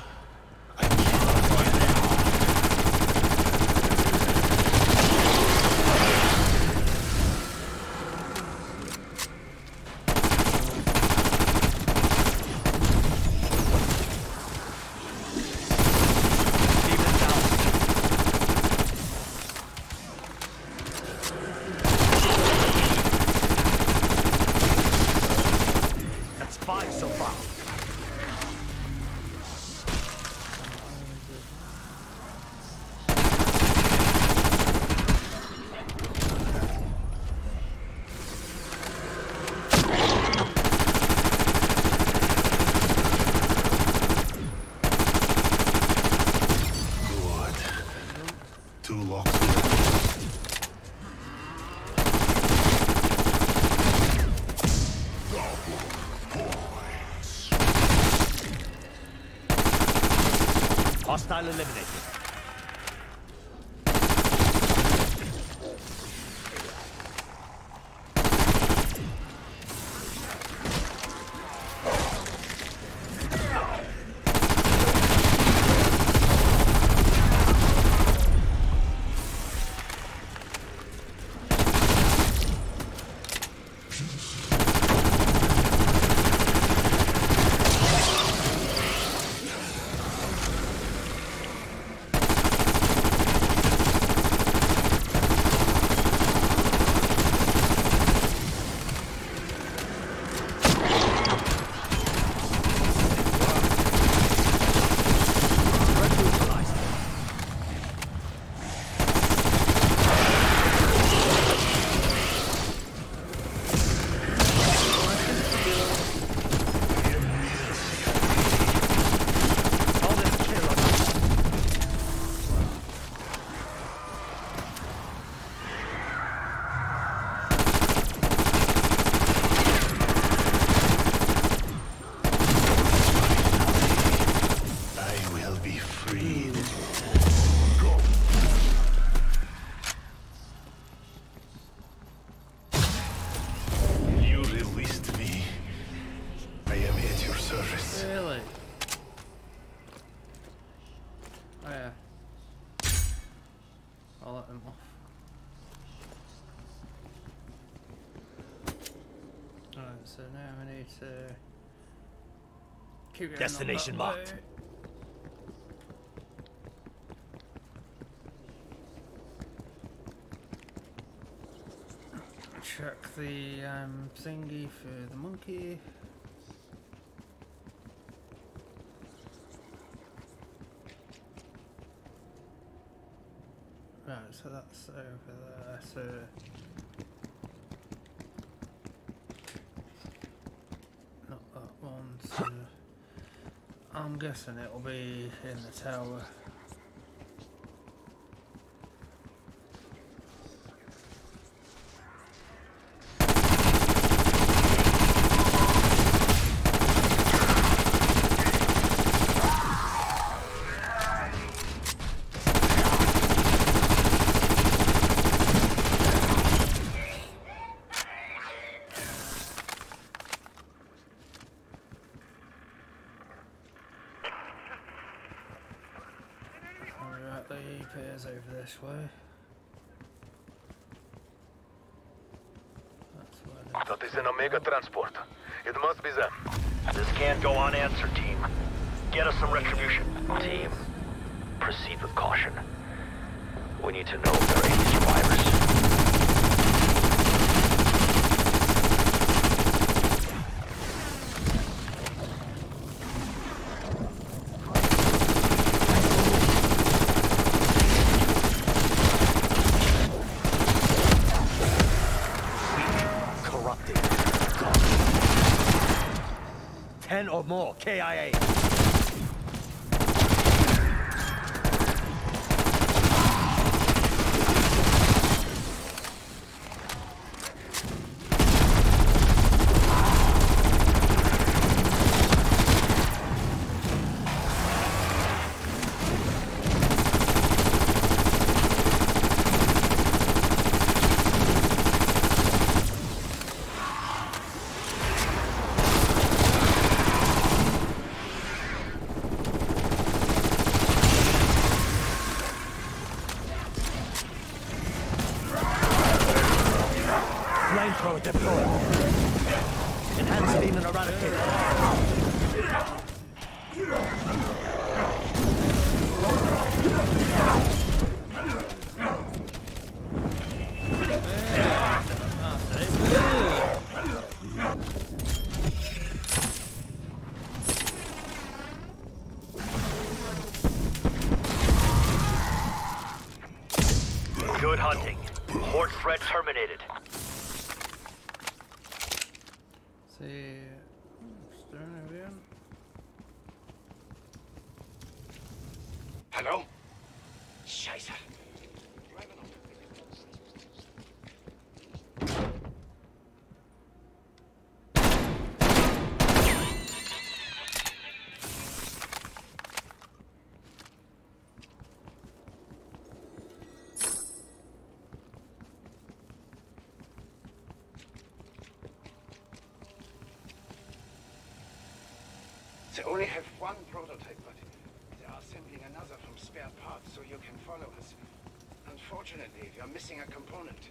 That's five so far. Good. Two locks left. Hostile eliminated. Destination marked. Check the um, thingy for the monkey. Right, so that's over there. So not that one. So I'm guessing it'll be in the tower. Alright, the appears over this way. That's where That is an Omega transport. It must be them. This can't go unanswered, team. Get us some retribution. Team, proceed with caution. We need to know if there are any survivors. Corrupted. Ten or more KIA. Flamethrower deployed. Enhanced demon eradicated. Good hunting. Horde threat terminated. See, stern over here. Hallo? Scheiße. They only have one prototype, but they are assembling another from spare parts so you can follow us. Unfortunately, we are missing a component.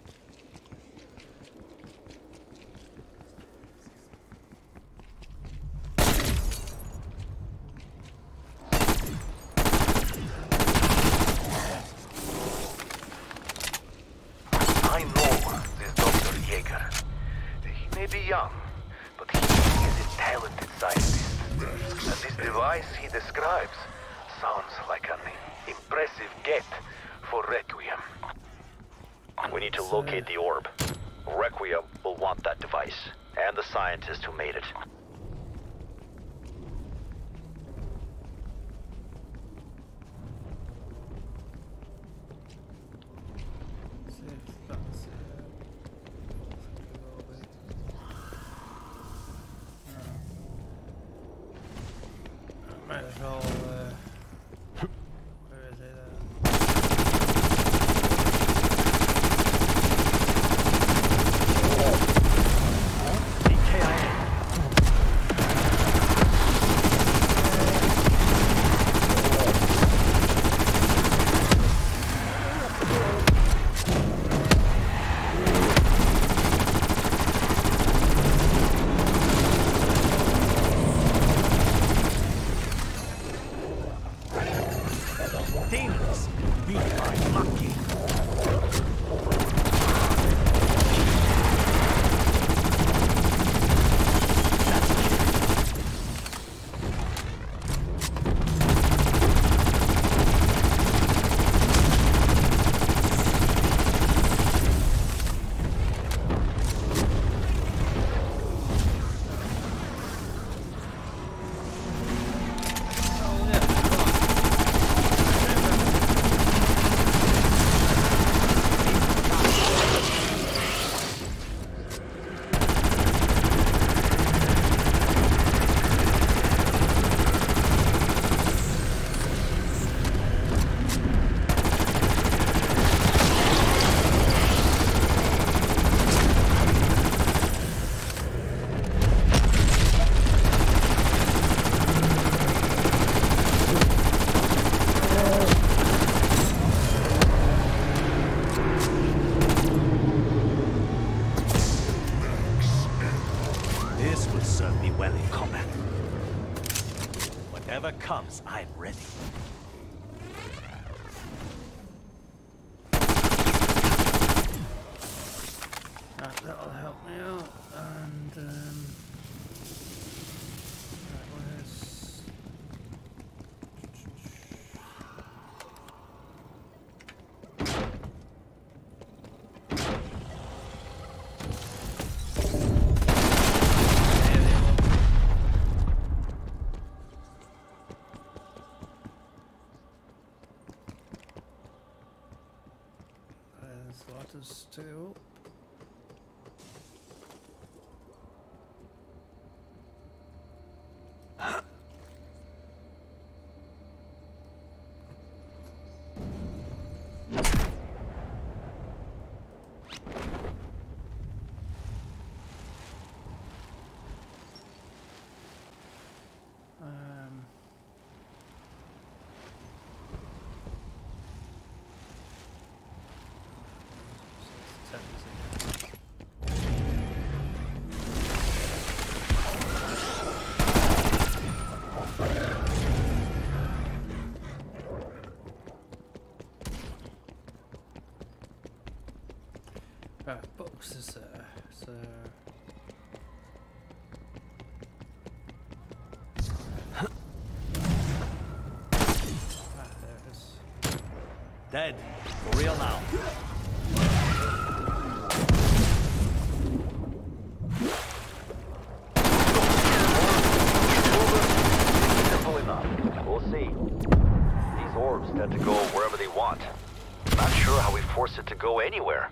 Right, boxes there. So ah, there it is. Dead. For real now. Simple enough. We'll see. These orbs tend to go wherever they want. Not sure how we force it to go anywhere.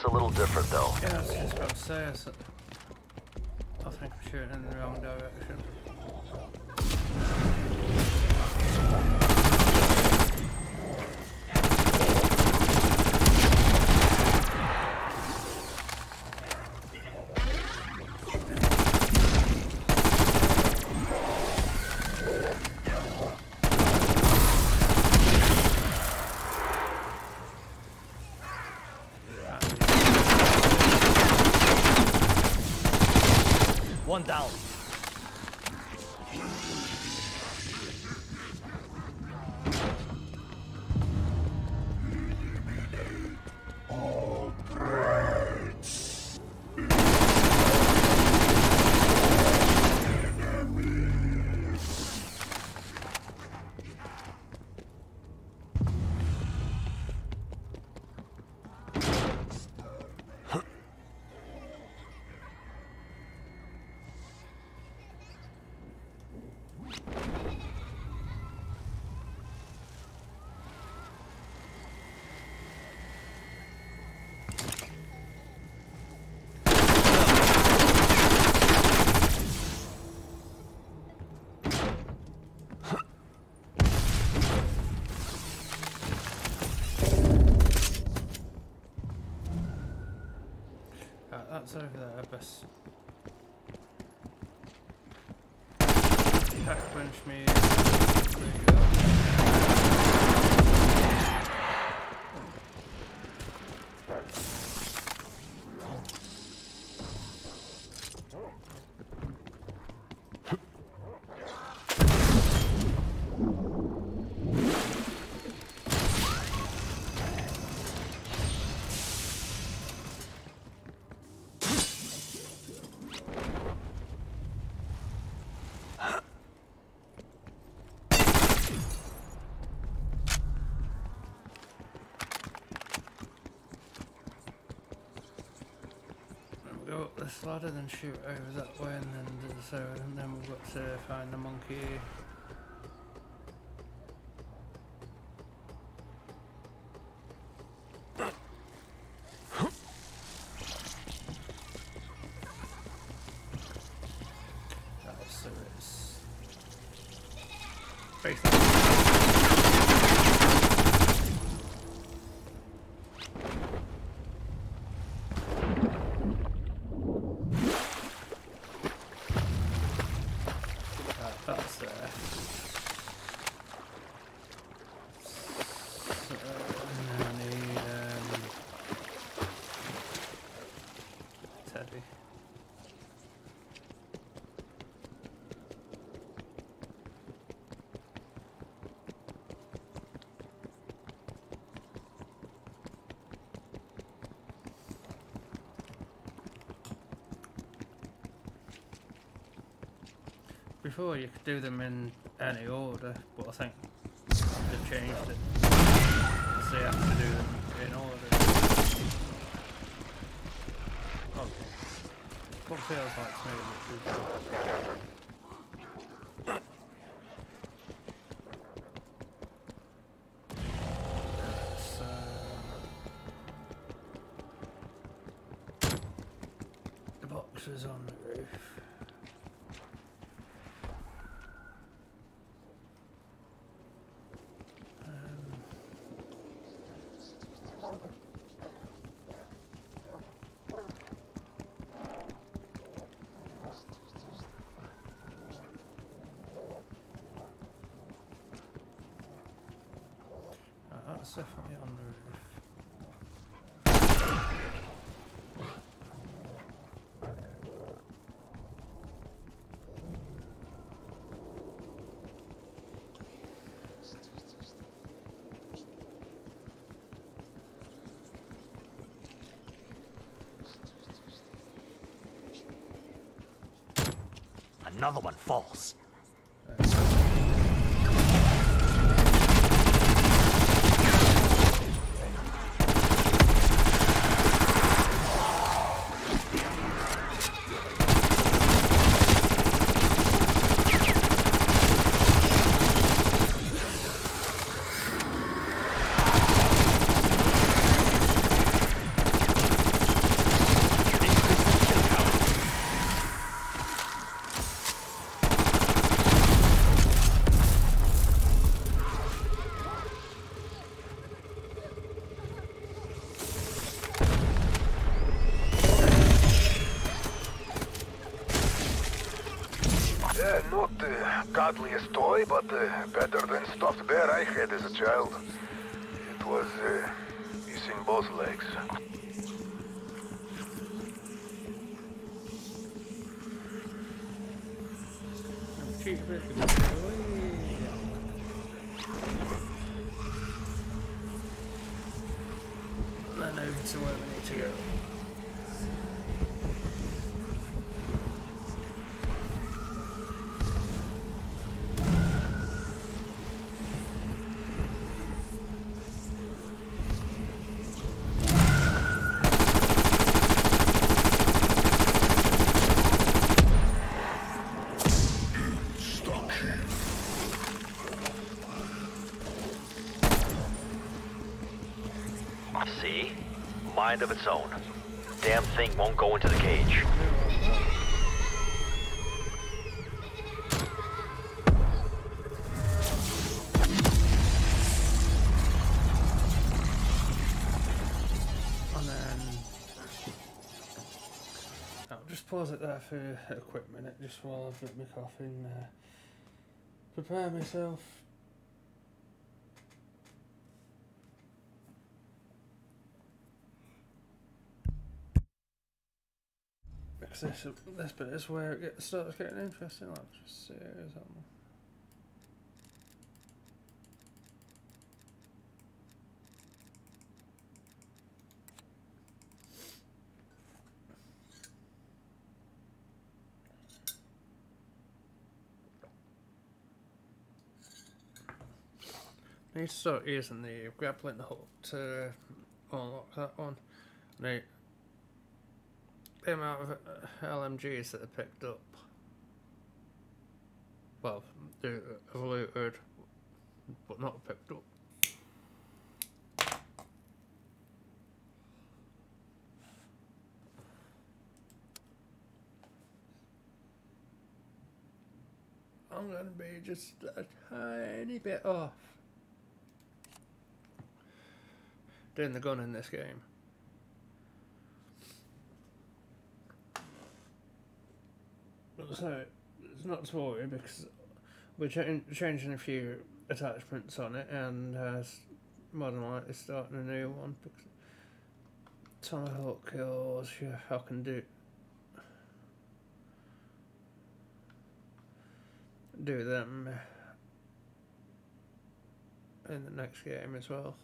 Looks a little different, though. Yeah, I was just about to say. I think I'm shooting in the wrong direction. There, Abyss. Punch me. There you go. Then ladder, then shoot over that way, and then do so, and then we've got to find the monkey. Right, so it's basically Right, that's there. So, and then I need um, Teddy. Before you could do them in any order, but I think they've changed it. So you have to do them in order. Oh, what feels like to me that is- the box is on that's definitely on the roof. Another one falls. Yeah, not the godliest Of its own. Damn thing won't go into the cage. And then I'll just pause it there for a quick minute, just while I've got my coffee and uh, prepare myself. This, this bit is where it gets, starts getting interesting. Let's just see here something. Need to start using the grappling hook to unlock that one. Now, the amount of uh, LMGs that are picked up, well, they're looted, but not picked up. I'm gonna be just a tiny bit off. Doing the gun in this game. So it's not to worry because we're cha- changing a few attachments on it and uh, s- more than likely starting a new one. Because Tomahawk kills, yeah, I can do do them in the next game as well.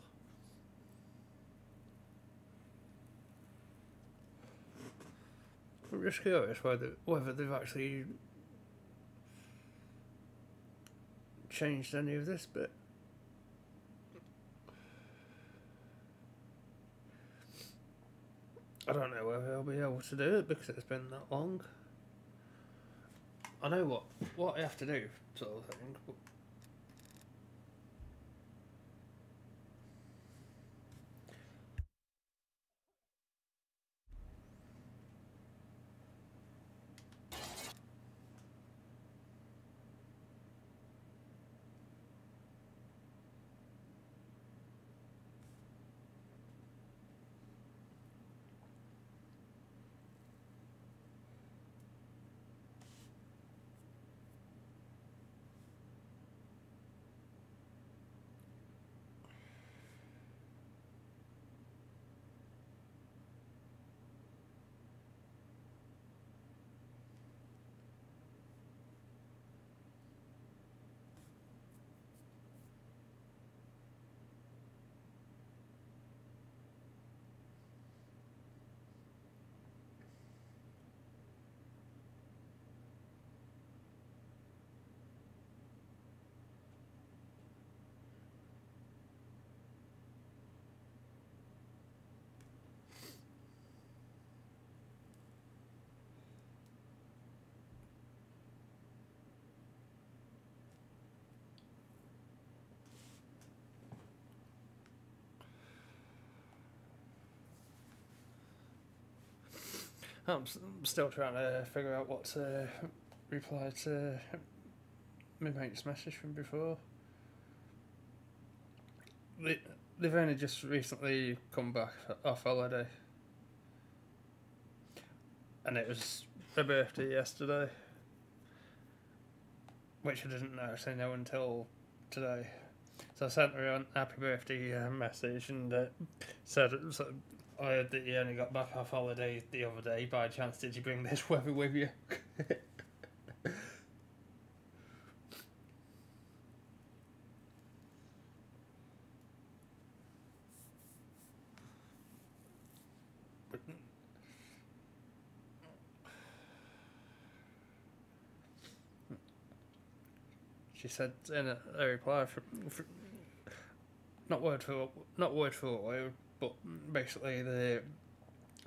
I'm just curious whether whether they've actually changed any of this bit. I don't know whether I'll be able to do it because it's been that long. I know what what I have to do, sort of thing. I'm still trying to figure out what to reply to my mate's message from before. They, they've only just recently come back off holiday. And it was her birthday yesterday. Which I didn't actually know until today. So I sent her a happy birthday uh, message and uh, said I heard that you only got back off holiday the other day. By chance, did you bring this weather with you? she said in a, a reply from, from not word for not word for word, but basically the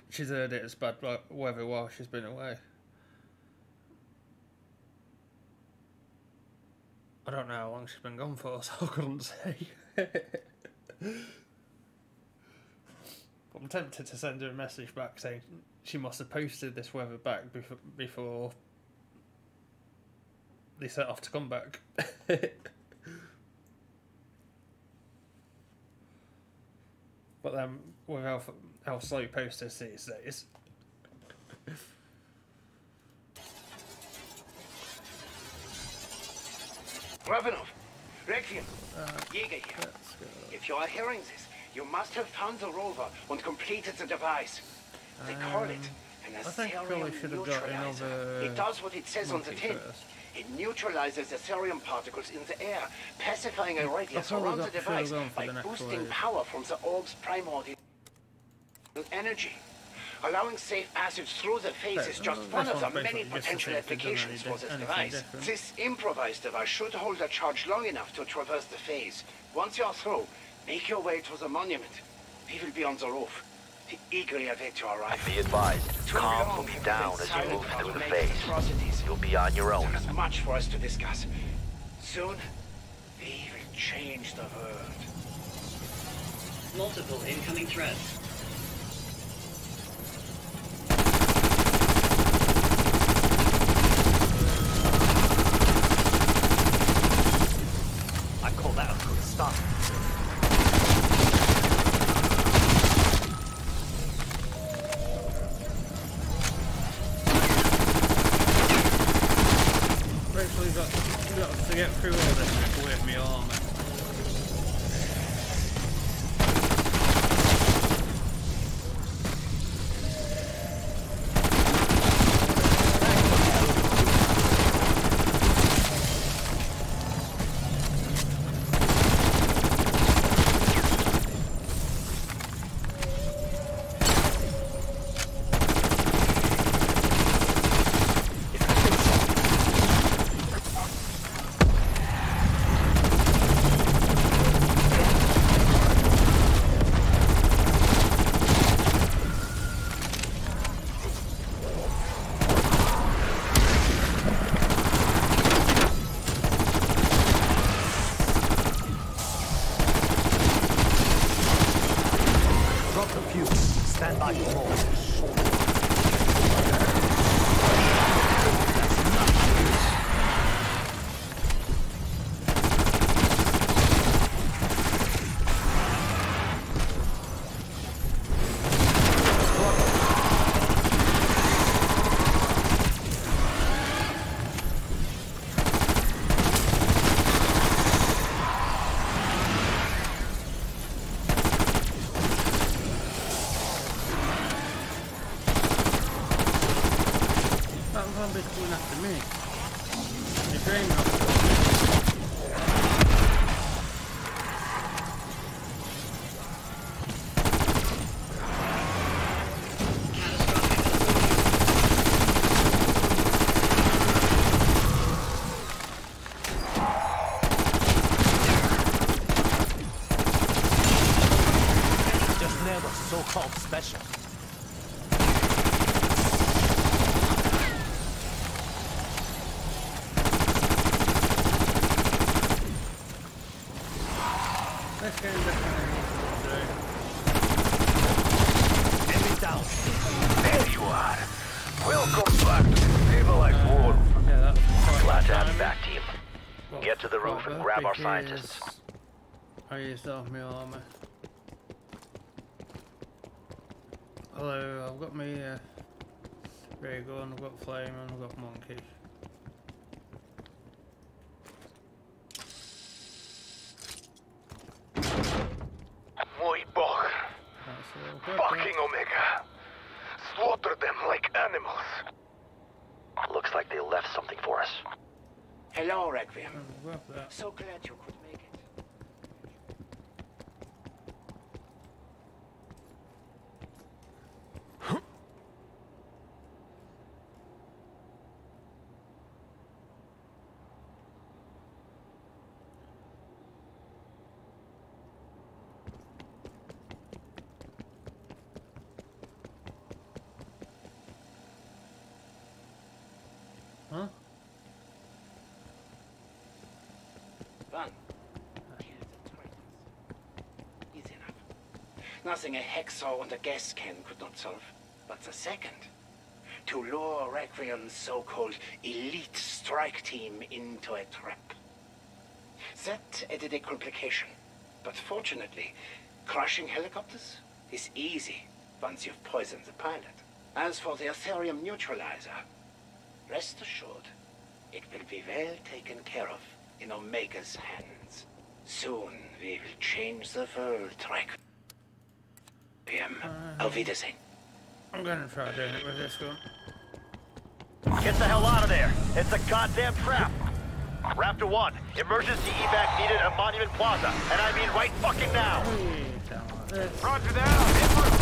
she's heard it as bad weather while she's been away. I don't know how long she's been gone for, so I couldn't say. I'm tempted to send her a message back saying she must have posted this weather back before before they set off to come back. but then with how, how slow posters these days, Ravenov, Requiem, uh, Jäger here. If you are hearing this, you must have found the rover and completed the device. They call it um, an I think I Aetherium should have got neutralizer. another It does what it says on the tin. first. It neutralizes the Aetherium particles in the air, pacifying a radius around the got- should have device by the boosting wave. power from the orb's primordial energy. Allowing safe passage through the phase Okay, is just well, one of the many basically just to potential see if they've done applications for this device. different. This improvised device should hold a charge long enough to traverse the phase. Once you're through, make your way to the monument. We will be on the roof. We eagerly await your arrival. Be advised, calm comms long will be down as you move through the making phase. Atrocities. You'll be on your own. There is much for us to discuss. Soon, we will change the world. Multiple incoming threats. Nailed a so-called special. This game definitely Enemy down. There you are. Welcome back to the civilized world. do. Yeah, Glad to have you back, team. Get to the roof and grab our because scientists. I used off my armor. Hello, I've got my uh, ray gun, I've got flame, and I've got monkey. Muy bog. That's. Fucking Omega. Slaughter them like animals. Looks like they left something for us. Hello, Requiem. I'll. So glad you could make it. Huh? One. Kill the traitors. Easy enough. Nothing a hexaw and a gas can could not solve. But the second, to lure Requiem's so-called elite strike team into a trap. That added a complication. But fortunately, crushing helicopters is easy once you've poisoned the pilot. As for the Aetherium neutralizer, rest assured, it will be well taken care of in Omega's hands. Soon we will change the world, Requiem. Auf Wiedersehen. I'm gonna try doing it with this gun. Get the hell out of there! It's a goddamn trap! Raptor 1, emergency evac needed at Monument Plaza, and I mean right fucking now! Hey, down like this. Roger that.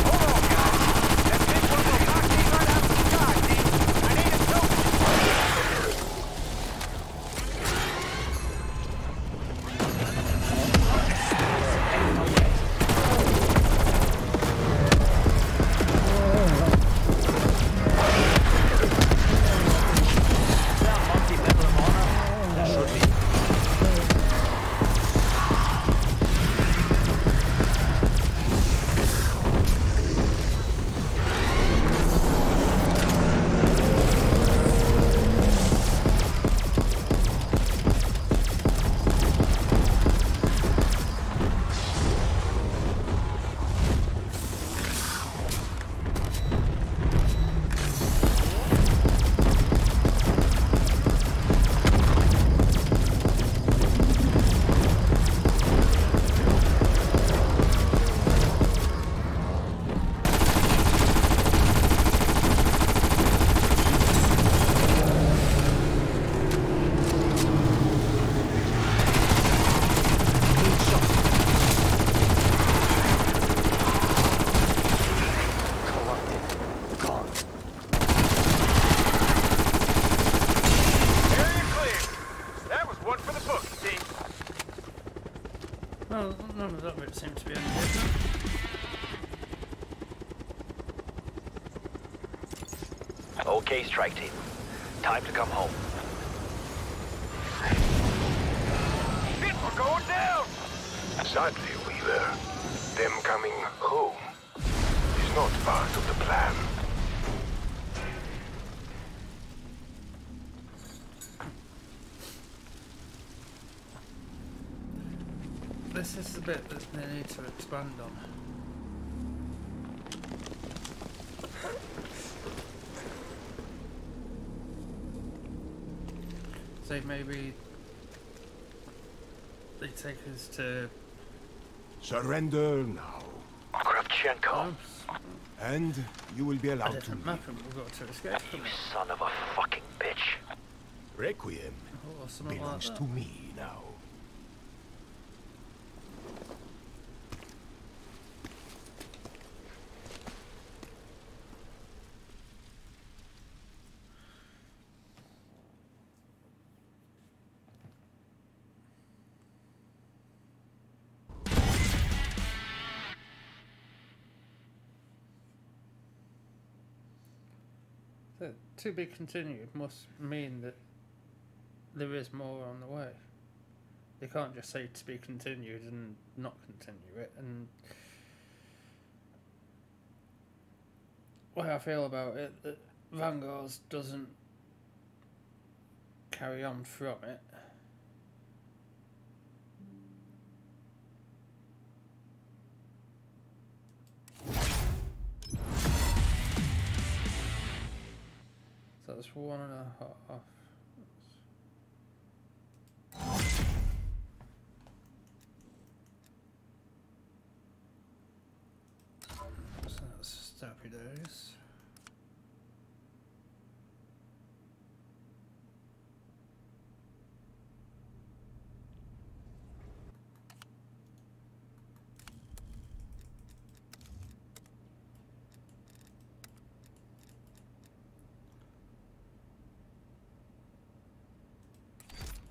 None of that bit seems to be any different. Okay, strike team. Time to come home. Shit, we're going down. Sadly, Weaver, them coming home is not part they need to expand on. Say maybe they take us to Surrender now. Kravchenko. Oops. And you will be allowed to different map and we've got to escape You son of a fucking bitch. Requiem Or something like belongs to me to be continued must mean that there is more on the way. They can't just say to be continued and not continue it. And way I feel about it, that Vanguards doesn't carry on from it. So that's one and a half. So that's Stappy Days.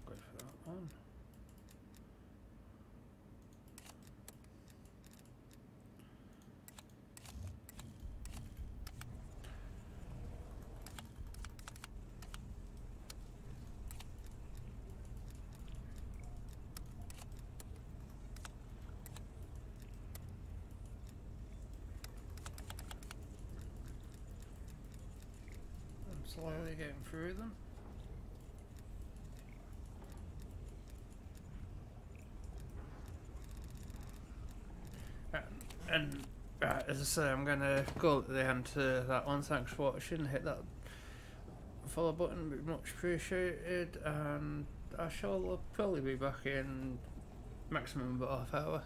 Go for that one. I'm slowly getting through them. Uh, And uh, as I say, I'm going to go at the end to that one. Thanks for watching. Hit that follow button, be much appreciated. And I shall probably be back in maximum about half hour.